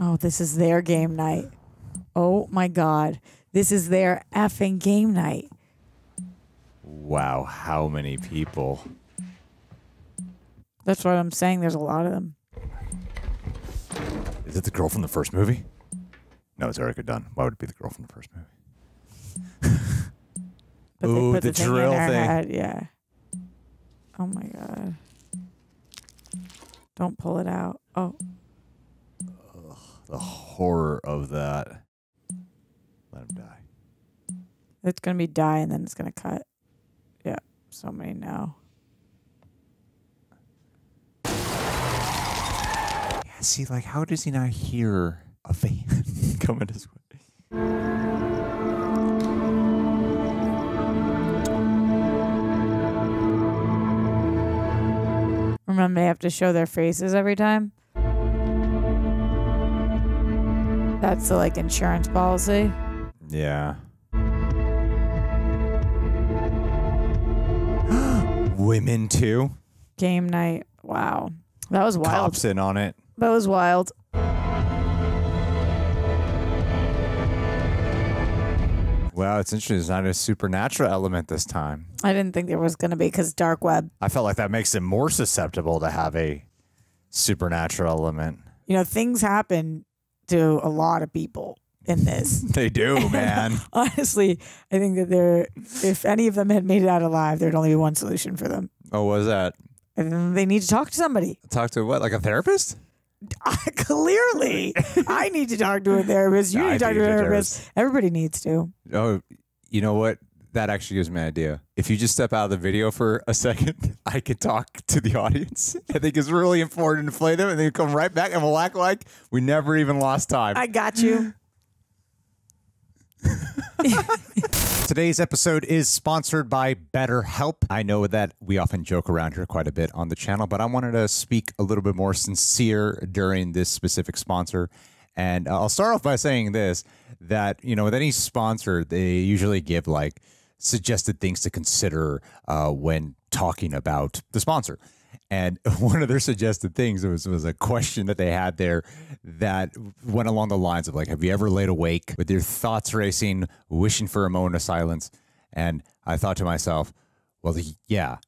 Oh, this is their game night. Oh my god, this is their effing game night. wow, how many people? That's what I'm saying. There's a lot of them. Is it the girl from the first movie? No, it's Erica Dunn. Why would it be the girl from the first movie? But Ooh, the the, thing drill in thing. head. Yeah. Oh my god. Don't pull it out. Oh, The horror of that. Let him die. it's gonna be die and then it's gonna cut. Yeah. So many now. Yeah, see, like, how does he not hear a van coming his way? Remember, they have to show their faces every time. That's the like insurance policy. Yeah. Women too. Game night. Wow. That was wild. Cops in on it. That was wild. Well, it's interesting. It's not a supernatural element this time. I didn't think there was going to be because dark web. I felt like that makes it more susceptible to have a supernatural element. You know, things happen to a lot of people in this. They do, man. Honestly, I think that there, if any of them had made it out alive, there'd only be one solution for them. oh, what was that? And they need to talk to somebody. Talk to what? Like a therapist? Clearly, I need to talk to a therapist. You I need to talk to a a therapist. Everybody needs to. Oh, you know what? That actually gives me an idea. If you just step out of the video for a second, I could talk to the audience. I think it's really important to play them and then you come right back and we'll act like we never even lost time. I got you. Today's episode is sponsored by BetterHelp. I know that we often joke around here quite a bit on the channel, but I wanted to speak a little bit more sincere during this specific sponsor. And uh, I'll start off by saying this that, you know, with any sponsor, they usually give like suggested things to consider uh, when talking about the sponsor. And one of their suggested things was, was a question that they had there that went along the lines of like, have you ever laid awake with your thoughts racing, wishing for a moment of silence? And I thought to myself, well, yeah,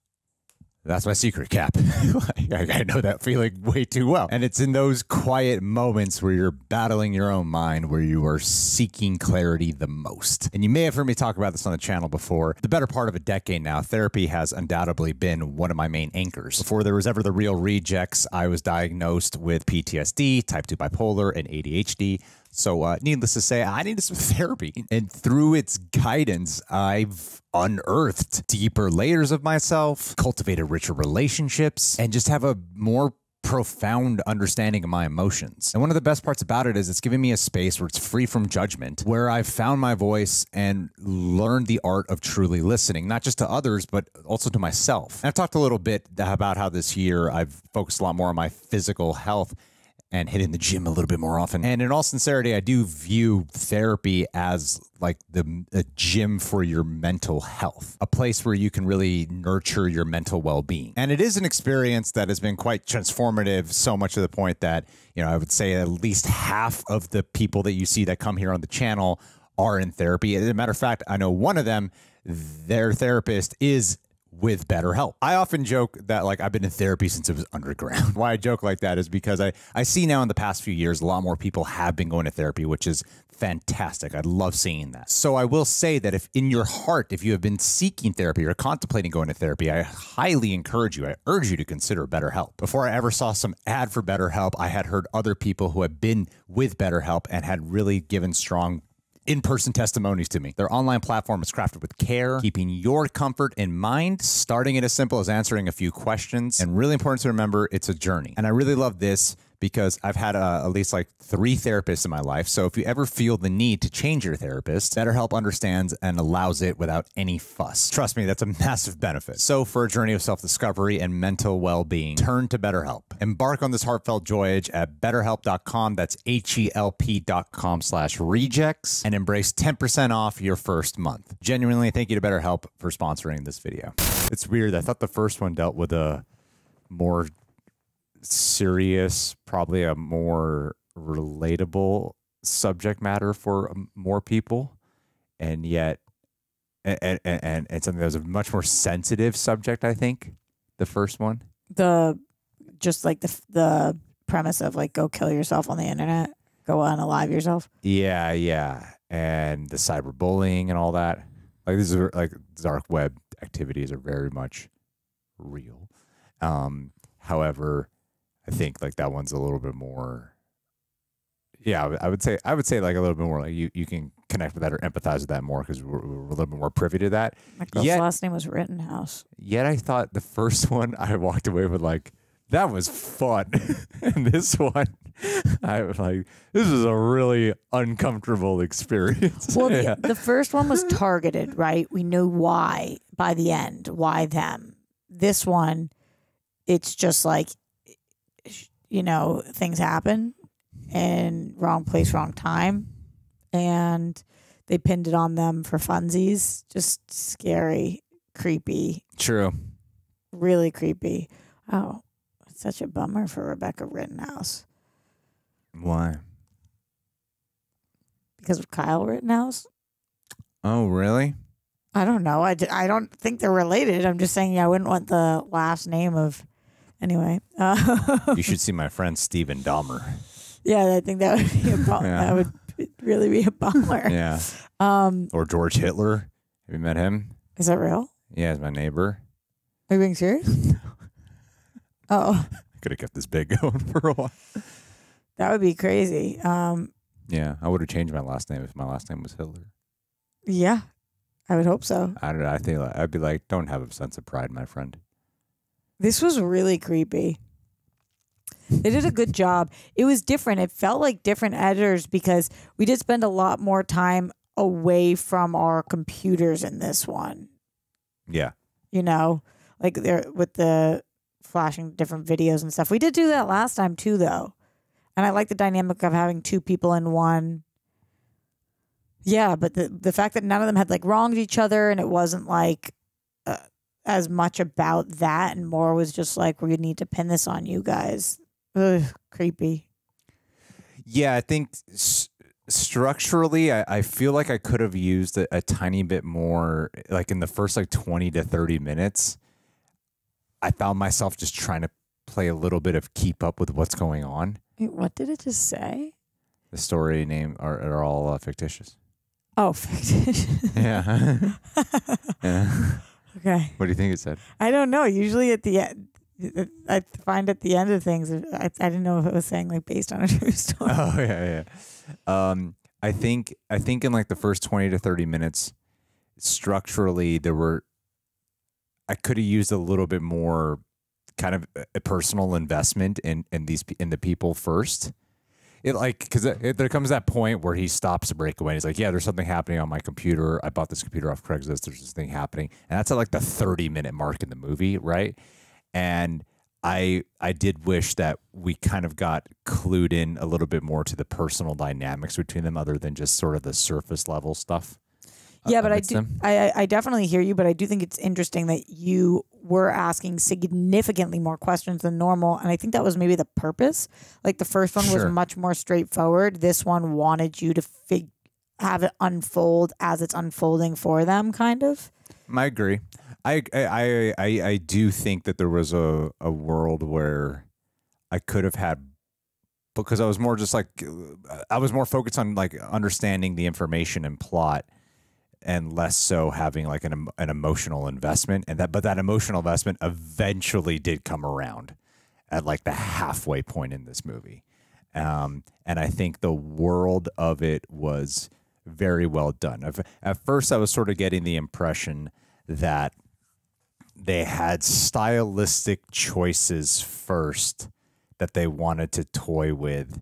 that's my secret, Cap. I, know that feeling way too well. And it's in those quiet moments where you're battling your own mind, where you are seeking clarity the most. And you may have heard me talk about this on the channel before. The better part of a decade now, therapy has undoubtedly been one of my main anchors. Before there was ever the Reel Rejects, I was diagnosed with PTSD, type 2 bipolar, and ADHD. So, uh, needless to say, I needed some therapy. And through its guidance, I've unearthed deeper layers of myself, cultivated richer relationships, and just have a more profound understanding of my emotions. And one of the best parts about it is it's giving me a space where it's free from judgment, where I've found my voice and learned the art of truly listening, not just to others, but also to myself. And I've talked a little bit about how this year I've focused a lot more on my physical health and hitting the gym a little bit more often. And in all sincerity, I do view therapy as like the a gym for your mental health, a place where you can really nurture your mental well-being. And it is an experience that has been quite transformative, so much to the point that, you know, I would say at least half of the people that you see that come here on the channel are in therapy. As a matter of fact, I know one of them, their therapist is with BetterHelp. I often joke that like I've been in therapy since it was underground. Why I joke like that is because I I see now in the past few years a lot more people have been going to therapy, which is fantastic. I love seeing that. So I will say that if in your heart if you have been seeking therapy or contemplating going to therapy, I highly encourage you. I urge you to consider BetterHelp. Before I ever saw some ad for BetterHelp, I had heard other people who had been with BetterHelp and had really given strong in person testimonies to me. Their online platform is crafted with care, keeping your comfort in mind, starting it as simple as answering a few questions. And really important to remember, it's a journey. And I really love this because I've had uh, at least like three therapists in my life. So if you ever feel the need to change your therapist, BetterHelp understands and allows it without any fuss. Trust me, that's a massive benefit. So for a journey of self-discovery and mental well-being, turn to BetterHelp. Embark on this heartfelt voyage at betterhelp.com. That's H-E-L-P dot com slash rejects and embrace 10% off your first month. Genuinely, thank you to BetterHelp for sponsoring this video. It's weird. I thought the first one dealt with a more serious, probably a more relatable subject matter for um, more people, and yet, and and, and something that was a much more sensitive subject. I think the first one. The just like the the premise of like go kill yourself on the internet, go unalive yourself. Yeah, yeah, and the cyberbullying and all that. Like these are like dark web activities are very much real. Um, however, I think like that one's a little bit more. Yeah, I would- say I would say like a little bit more like you, you can connect with that or empathize with that more because we're, we're a little bit more privy to that. My girl's Yet, last name was Rittenhouse. yet I thought the first one I walked away with like that was fun, and this one I was like this is a really uncomfortable experience. Well, Yeah. the, the first one was targeted, right? We knew why by the end, why them. This one, it's just like, you know, things happen in wrong place, wrong time, and they pinned it on them for funsies. Just scary, creepy, True. really creepy. Oh, such a bummer for Rebecca Rittenhouse Why? because of Kyle Rittenhouse. Oh, really? I don't know. I, d- I don't think they're related. I'm just saying Yeah, I wouldn't want the last name of. Anyway, uh, you should see my friend Steven Dahmer. yeah, I think that would be a bummer. Yeah. That would really be a bummer. Yeah. Um, Or George Hitler. Have you met him? is that real? Yeah, he's my neighbor. Are you being serious? oh, Could have kept this big going for a while. that would be crazy. Um, Yeah, I would have changed my last name if my last name was Hitler. yeah, I would hope so. I don't know. I think I'd be like, don't have a sense of pride, my friend. This was really creepy. They did a good job. It was different. It felt like different editors because we did spend a lot more time away from our computers in this one. Yeah. You know, like there with the flashing different videos and stuff. We did do that last time too, though, and I like the dynamic of having two people in one. Yeah, but the the fact that none of them had like wronged each other and it wasn't like as much about that and more was just like we need to pin this on you guys. Ugh, creepy. Yeah, I think s- structurally, I, I feel like I could have used a, a tiny bit more, like in the first like 20 to 30 minutes. I found myself just trying to play a little bit of keep up with what's going on. Wait, What did it just say? The story name are, are all uh, fictitious. Oh, fictitious. Yeah. yeah. Okay. What do you think it said? I don't know. Usually at the end, I find at the end of things, I, I didn't know if it was saying like based on a true story. Oh yeah, yeah. Um, I think I think in like the first twenty to thirty minutes, structurally there were. I could have used a little bit more, kind of a- a personal investment in in these in the people first. It like because there comes that point where he stops the breakaway. He's like, "Yeah, there's something happening on my computer. I bought this computer off Craigslist. There's this thing happening," and that's at like the 30 minute mark in the movie, right? And I I did wish that we kind of got clued in a little bit more to the personal dynamics between them, other than just sort of the surface level stuff. Uh, yeah, but I do. them. I, I- I definitely hear you, but I do think it's interesting that you were asking significantly more questions than normal, and I think that was maybe the purpose. Like the first one Sure. was much more straightforward. This one wanted you to fig- have it unfold as it's unfolding for them, kind of. I agree. I I I I do think that there was a a world where I could have had because I was more just like I was more focused on like understanding the information and plot and less so having like an an emotional investment and that but that emotional investment eventually did come around at like the halfway point in this movie. Um, and I think the world of it was very well done. At- first, I was sort of getting the impression that they had stylistic choices first that they wanted to toy with,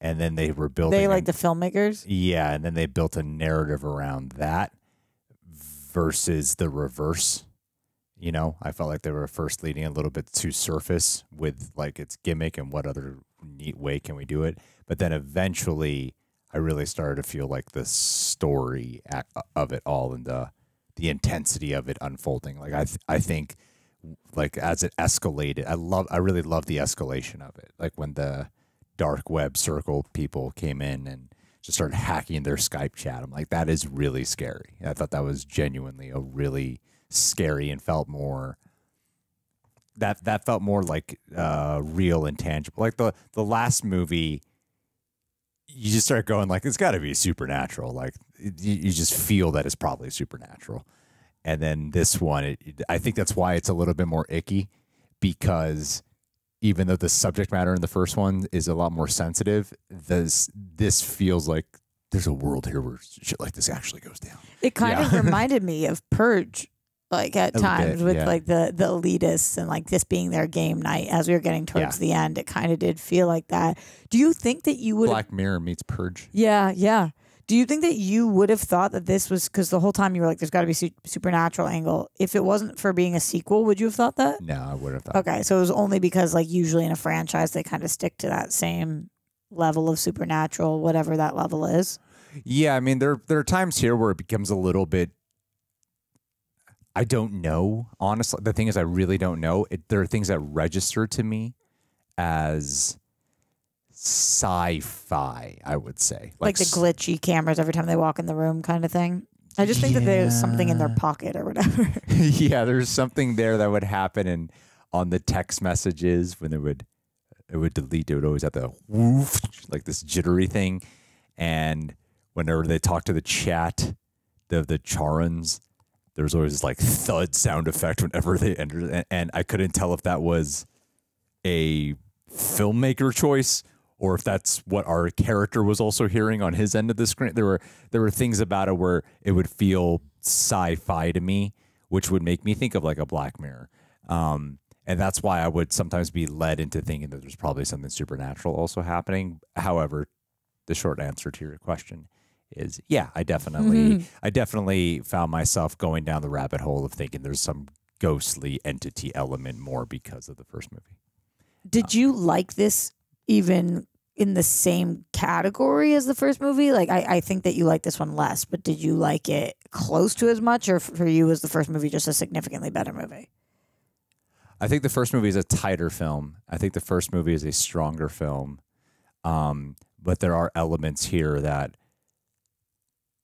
and then they were building. They a- like the filmmakers. yeah, and then they built a narrative around that versus the reverse. You know, I felt like they were first leading a little bit too surface with like its gimmick and what other neat way can we do it. But then eventually, I really started to feel like the story of it all and the the intensity of it unfolding. Like I, th- I think, like as it escalated, I love, I really love the escalation of it. Like when the dark web circle people came in and just started hacking their Skype chat. I'm like, that is really scary. I thought that was genuinely a really scary and felt more that that felt more like uh real and tangible. Like the the last movie you just start going like it's got to be supernatural. Like you just feel that it's probably supernatural. And then this one, it, I think that's why it's a little bit more icky because even though the subject matter in the first one is a lot more sensitive, this this feels like there's a world here where shit like this actually goes down. It kind Yeah. of reminded me of Purge, like at A times bit, with yeah. like the the elitists and like this being their game night. As we were getting towards Yeah. the end, it kind of did feel like that. Do you think that you would? Black Mirror meets Purge. Yeah, yeah. Do you think that you would have thought that this was because the whole time you were like, "There's got to be su- supernatural angle." If it wasn't for being a sequel, would you have thought that? No, I would have thought. Okay, so it was only because like usually in a franchise they kind of stick to that same level of supernatural, whatever that level is. Yeah, I mean there there are times here where it becomes a little bit I don't know, honestly. The thing is I really don't know. It, there are things that register to me as sci-fi, I would say. Like, the s- glitchy cameras every time they walk in the room kind of thing. I just think that there's something in their pocket or whatever. yeah, there's something there that would happen and on the text messages when it would it would delete, it would always have the woof, like this jittery thing. And whenever they talk to the chat, the the Charons, there's always this like thud sound effect whenever they enter. And, and I couldn't tell if that was a filmmaker choice or if that's what our character was also hearing on his end of the screen. There were there were things about it where it would feel sci-fi to me, which would make me think of like a Black Mirror. Um, and that's why I would sometimes be led into thinking that there's probably something supernatural also happening. However, the short answer to your question is yeah, I definitely Mhm. I definitely found myself going down the rabbit hole of thinking there's some ghostly entity element more because of the first movie. Did you like this even in the same category as the first movie? Like, I, I think that you like this one less, but did you like it close to as much, or for you was the first movie just a significantly better movie? I think the first movie is a tighter film. I think the first movie is a stronger film. Um, but there are elements here that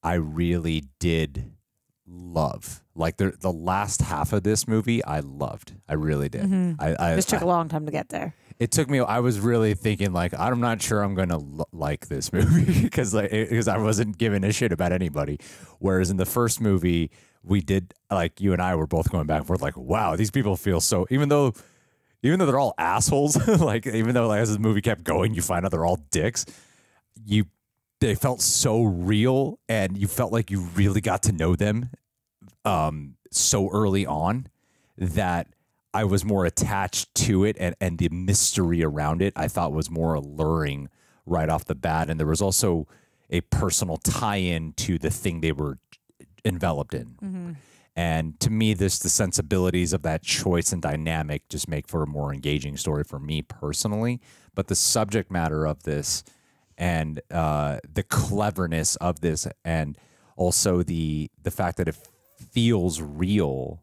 I really did love. Like the the last half of this movie, I loved. I really did. Mhm. I, I This took I- a long time to get there. It took me i was really thinking like i'm not sure i'm gonna like this movie because like because i wasn't giving a shit about anybody. Whereas in the first movie we did like you and i were both going back and forth like wow these people feel so even though even though they're all assholes like even though like, as the movie kept going you find out they're all dicks you they felt so real and you felt like you really got to know them um so early on that I was more attached to it and, and the mystery around it I thought was more alluring right off the bat. And there was also a personal tie in to the thing they were enveloped in. Mm-hmm. And to me, this the sensibilities of that choice and dynamic just make for a more engaging story for me personally. But the subject matter of this and uh, the cleverness of this, and also the the fact that it feels real,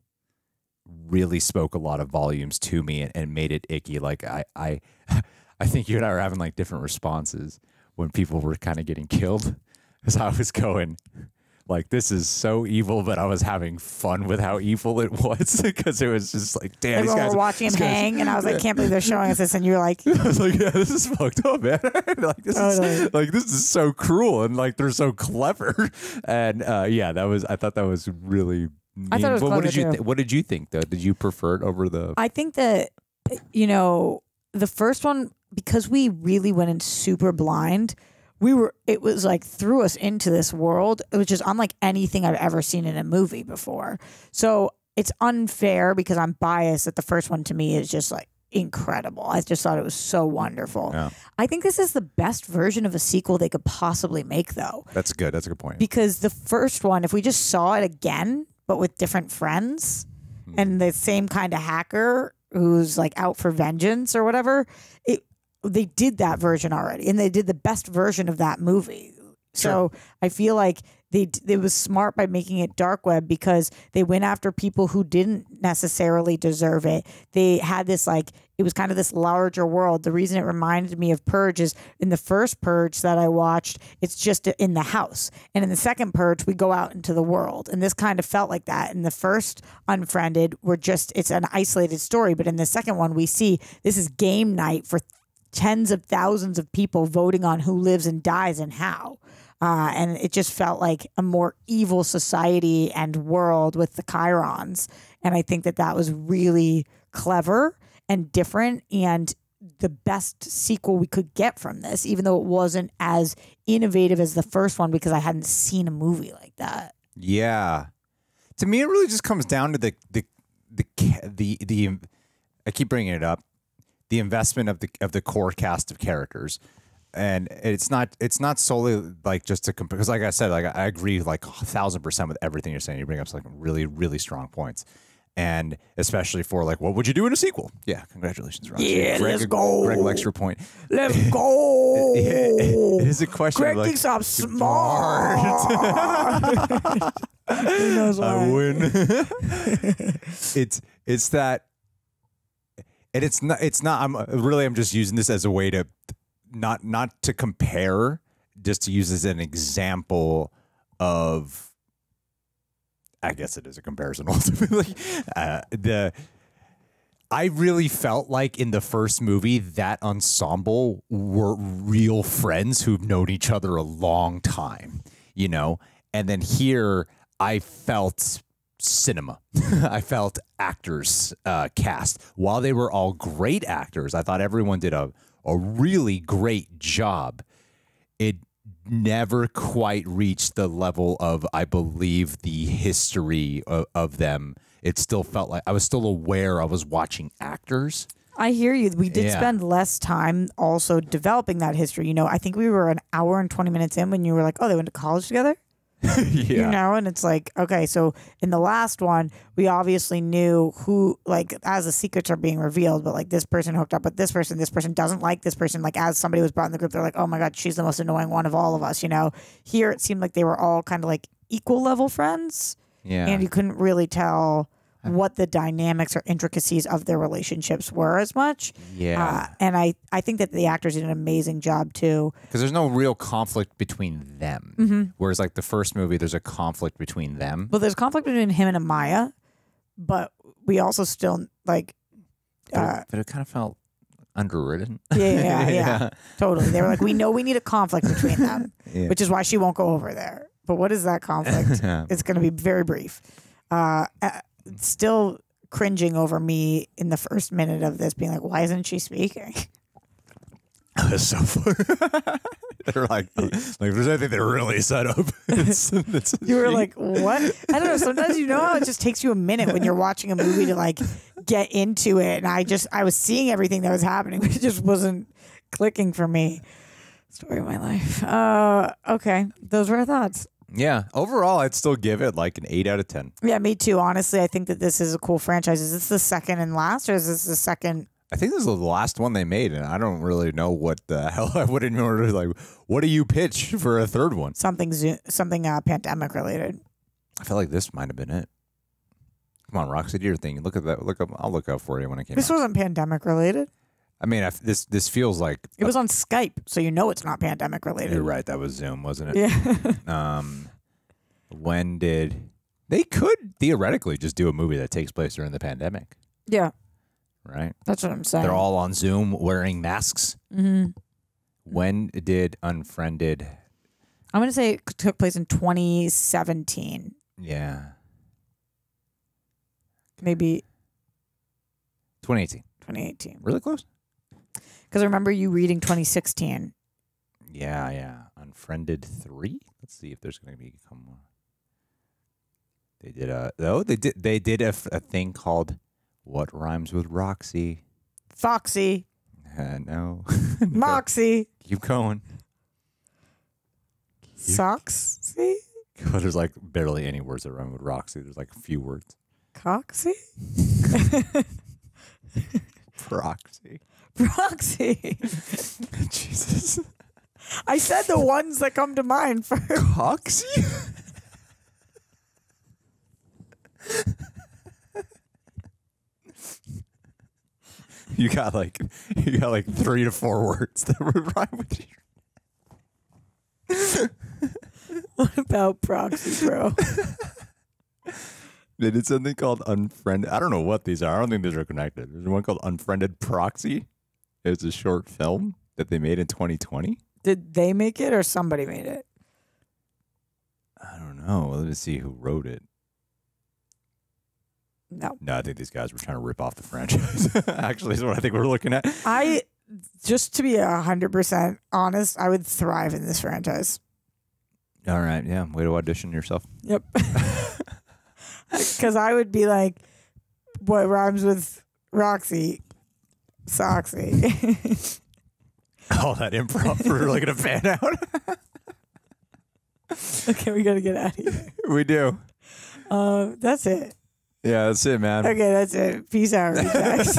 really spoke a lot of volumes to me and, and made it icky. Like I, I, I think you and I were having like different responses when people were kind of getting killed, because I was going like this is so evil, but I was having fun with how evil it was because it was just like damn. these Everyone guys, were watching him these hang, and I was like, can't believe they're showing us this. And you're like, I was like, yeah, this is fucked up, man. like this Totally. is like this is so cruel and like they're so clever. And uh, yeah, that was I thought that was really. I thought it was what did you thi- What did you think though? Did you prefer it over the? I think that you know the first one because we really went in super blind. We were it was like threw us into this world. It was just unlike anything I've ever seen in a movie before. So it's unfair because I'm biased that the first one to me is just like incredible. I just thought it was so wonderful. Yeah. I think this is the best version of a sequel they could possibly make though That's good. That's a good point. because the first one, if we just saw it again, but with different friends. Hmm. And the same kind of hacker who's like out for vengeance or whatever, it they did that version already, and they did the best version of that movie. So I feel like they they was smart by making it dark web because they went after people who didn't necessarily deserve it. They had this like it was kind of this larger world. The reason it reminded me of Purge is in the first Purge that I watched, it's just in the house, and in the second Purge we go out into the world, and this kind of felt like that. In the first Unfriended, we're just it's an isolated story, but in the second one we see this is game night for tens of thousands of people voting on who lives and dies and how. Uh, and it just felt like a more evil society and world with the Charons. And I think that that was really clever and different and the best sequel we could get from this, even though it wasn't as innovative as the first one because I hadn't seen a movie like that. Yeah. To me, it really just comes down to the the the the the. I keep bringing it up, the investment of the of the core cast of characters, and it's not it's not solely like just to compare because like I said like I agree like a thousand percent with everything you're saying. You bring up some really really strong points, and especially for like, what would you do in a sequel? Yeah, congratulations, Roxy. Yeah, Greg, let's go. Greg your point. Let's go. it is a question. Greg of like, thinks I'm smart. I win. it's it's that, and it's not. It's not. I'm really. I'm just using this as a way to not not to compare, just to use as an example of. I guess it is a comparison ultimately. Uh, the I really felt like in the first movie that ensemble were real friends who've known each other a long time, you know? And then here I felt cinema. I felt actors uh, cast. While they were all great actors, I thought everyone did a, a really great job. It never quite reached the level of, I believe, the history of, of them. It still felt like I was still aware I was watching actors. I hear you. We did Yeah. spend less time also developing that history. You know, I think we were an hour and 20 minutes in when you were like, oh, they went to college together? You know, and it's like, okay, so in the last one, we obviously knew who, like, as the secrets are being revealed, but like this person hooked up with this person, this person doesn't like this person. Like, as somebody was brought in the group, they're like, oh my God, she's the most annoying one of all of us, you know? Here, it seemed like they were all kind of like equal level friends. Yeah. And you couldn't really tell what the dynamics or intricacies of their relationships were as much. Yeah. Uh, and I, I think that the actors did an amazing job too. Because there's no real conflict between them. Mhm. Whereas, like the first movie, there's a conflict between them. Well, there's conflict between him and Amaya, but we also still like. But, Uh, it, but it kind of felt underwritten. yeah, yeah, yeah, totally. They were like, we know we need a conflict between them, Yeah. which is why she won't go over there. But what is that conflict? it's going to be very brief. Uh, uh, still cringing over me in the first minute of this, being like, why isn't she speaking? That's so funny. they're like, like, if there's anything they're really set up. It's, it's You were like, what? I don't know. Sometimes you know how it just takes you a minute when you're watching a movie to like get into it. And I just, I was seeing everything that was happening, but it just wasn't clicking for me. Story of my life. Uh, okay. Those were our thoughts. Yeah. Overall, I'd still give it like an eight out of ten. Yeah, me too. Honestly, I think that this is a cool franchise. Is this the second and last, or is this the second? I think this is the last one they made, and I don't really know what the hell I wouldn't know. Like, what do you pitch for a third one? Something, zo- something uh, pandemic related. I feel like this might have been it. Come on, Roxy, do your thing. Look at that. Look up. I'll look out for you when it came This out. wasn't pandemic related. I mean, I, this this feels like It was on Skype, so you know it's not pandemic related. You're right. That was Zoom, wasn't it? Yeah. um, when did they could theoretically just do a movie that takes place during the pandemic, Yeah, right? that's what I'm saying. They're all on Zoom wearing masks. hmm When did Unfriended? I'm gonna say it took place in 2017, Yeah, maybe 2018. 2018. Really close. Because I remember you reading 2016. Yeah, yeah. Unfriended three. Let's see if there's going to be come more. They did a oh they did they did a, a thing called what rhymes with Roxy. Foxy, Uh, no, Moxie, keep going. Socks, see, God, there's like barely any words that rhyme with Roxy. There's like a few words. Coxy. Proxy. Proxy. Jesus. I said the ones that come to mind first. Coxie. You got like you got like three to four words that would rhyme with you. What about proxy, bro? They did something called Unfriended. I don't know what these are. I don't think these are connected. There's one called Unfriended Proxy. It's a short film that they made in 2020. Did they make it or somebody made it? I don't know. Let me see who wrote it. No. No, I think these guys were trying to rip off the franchise. Actually, is what I think we're looking at. I just to be a hundred percent honest, I would thrive in this franchise. All right, yeah. Way to audition yourself. Yep. Because I would be like, what rhymes with Roxy? Soxy. All that improv. We're really gonna fan out. okay, we gotta get out of here. we do. Uh, that's it. Yeah, that's it, man. Okay, that's it. Peace out, Rejects.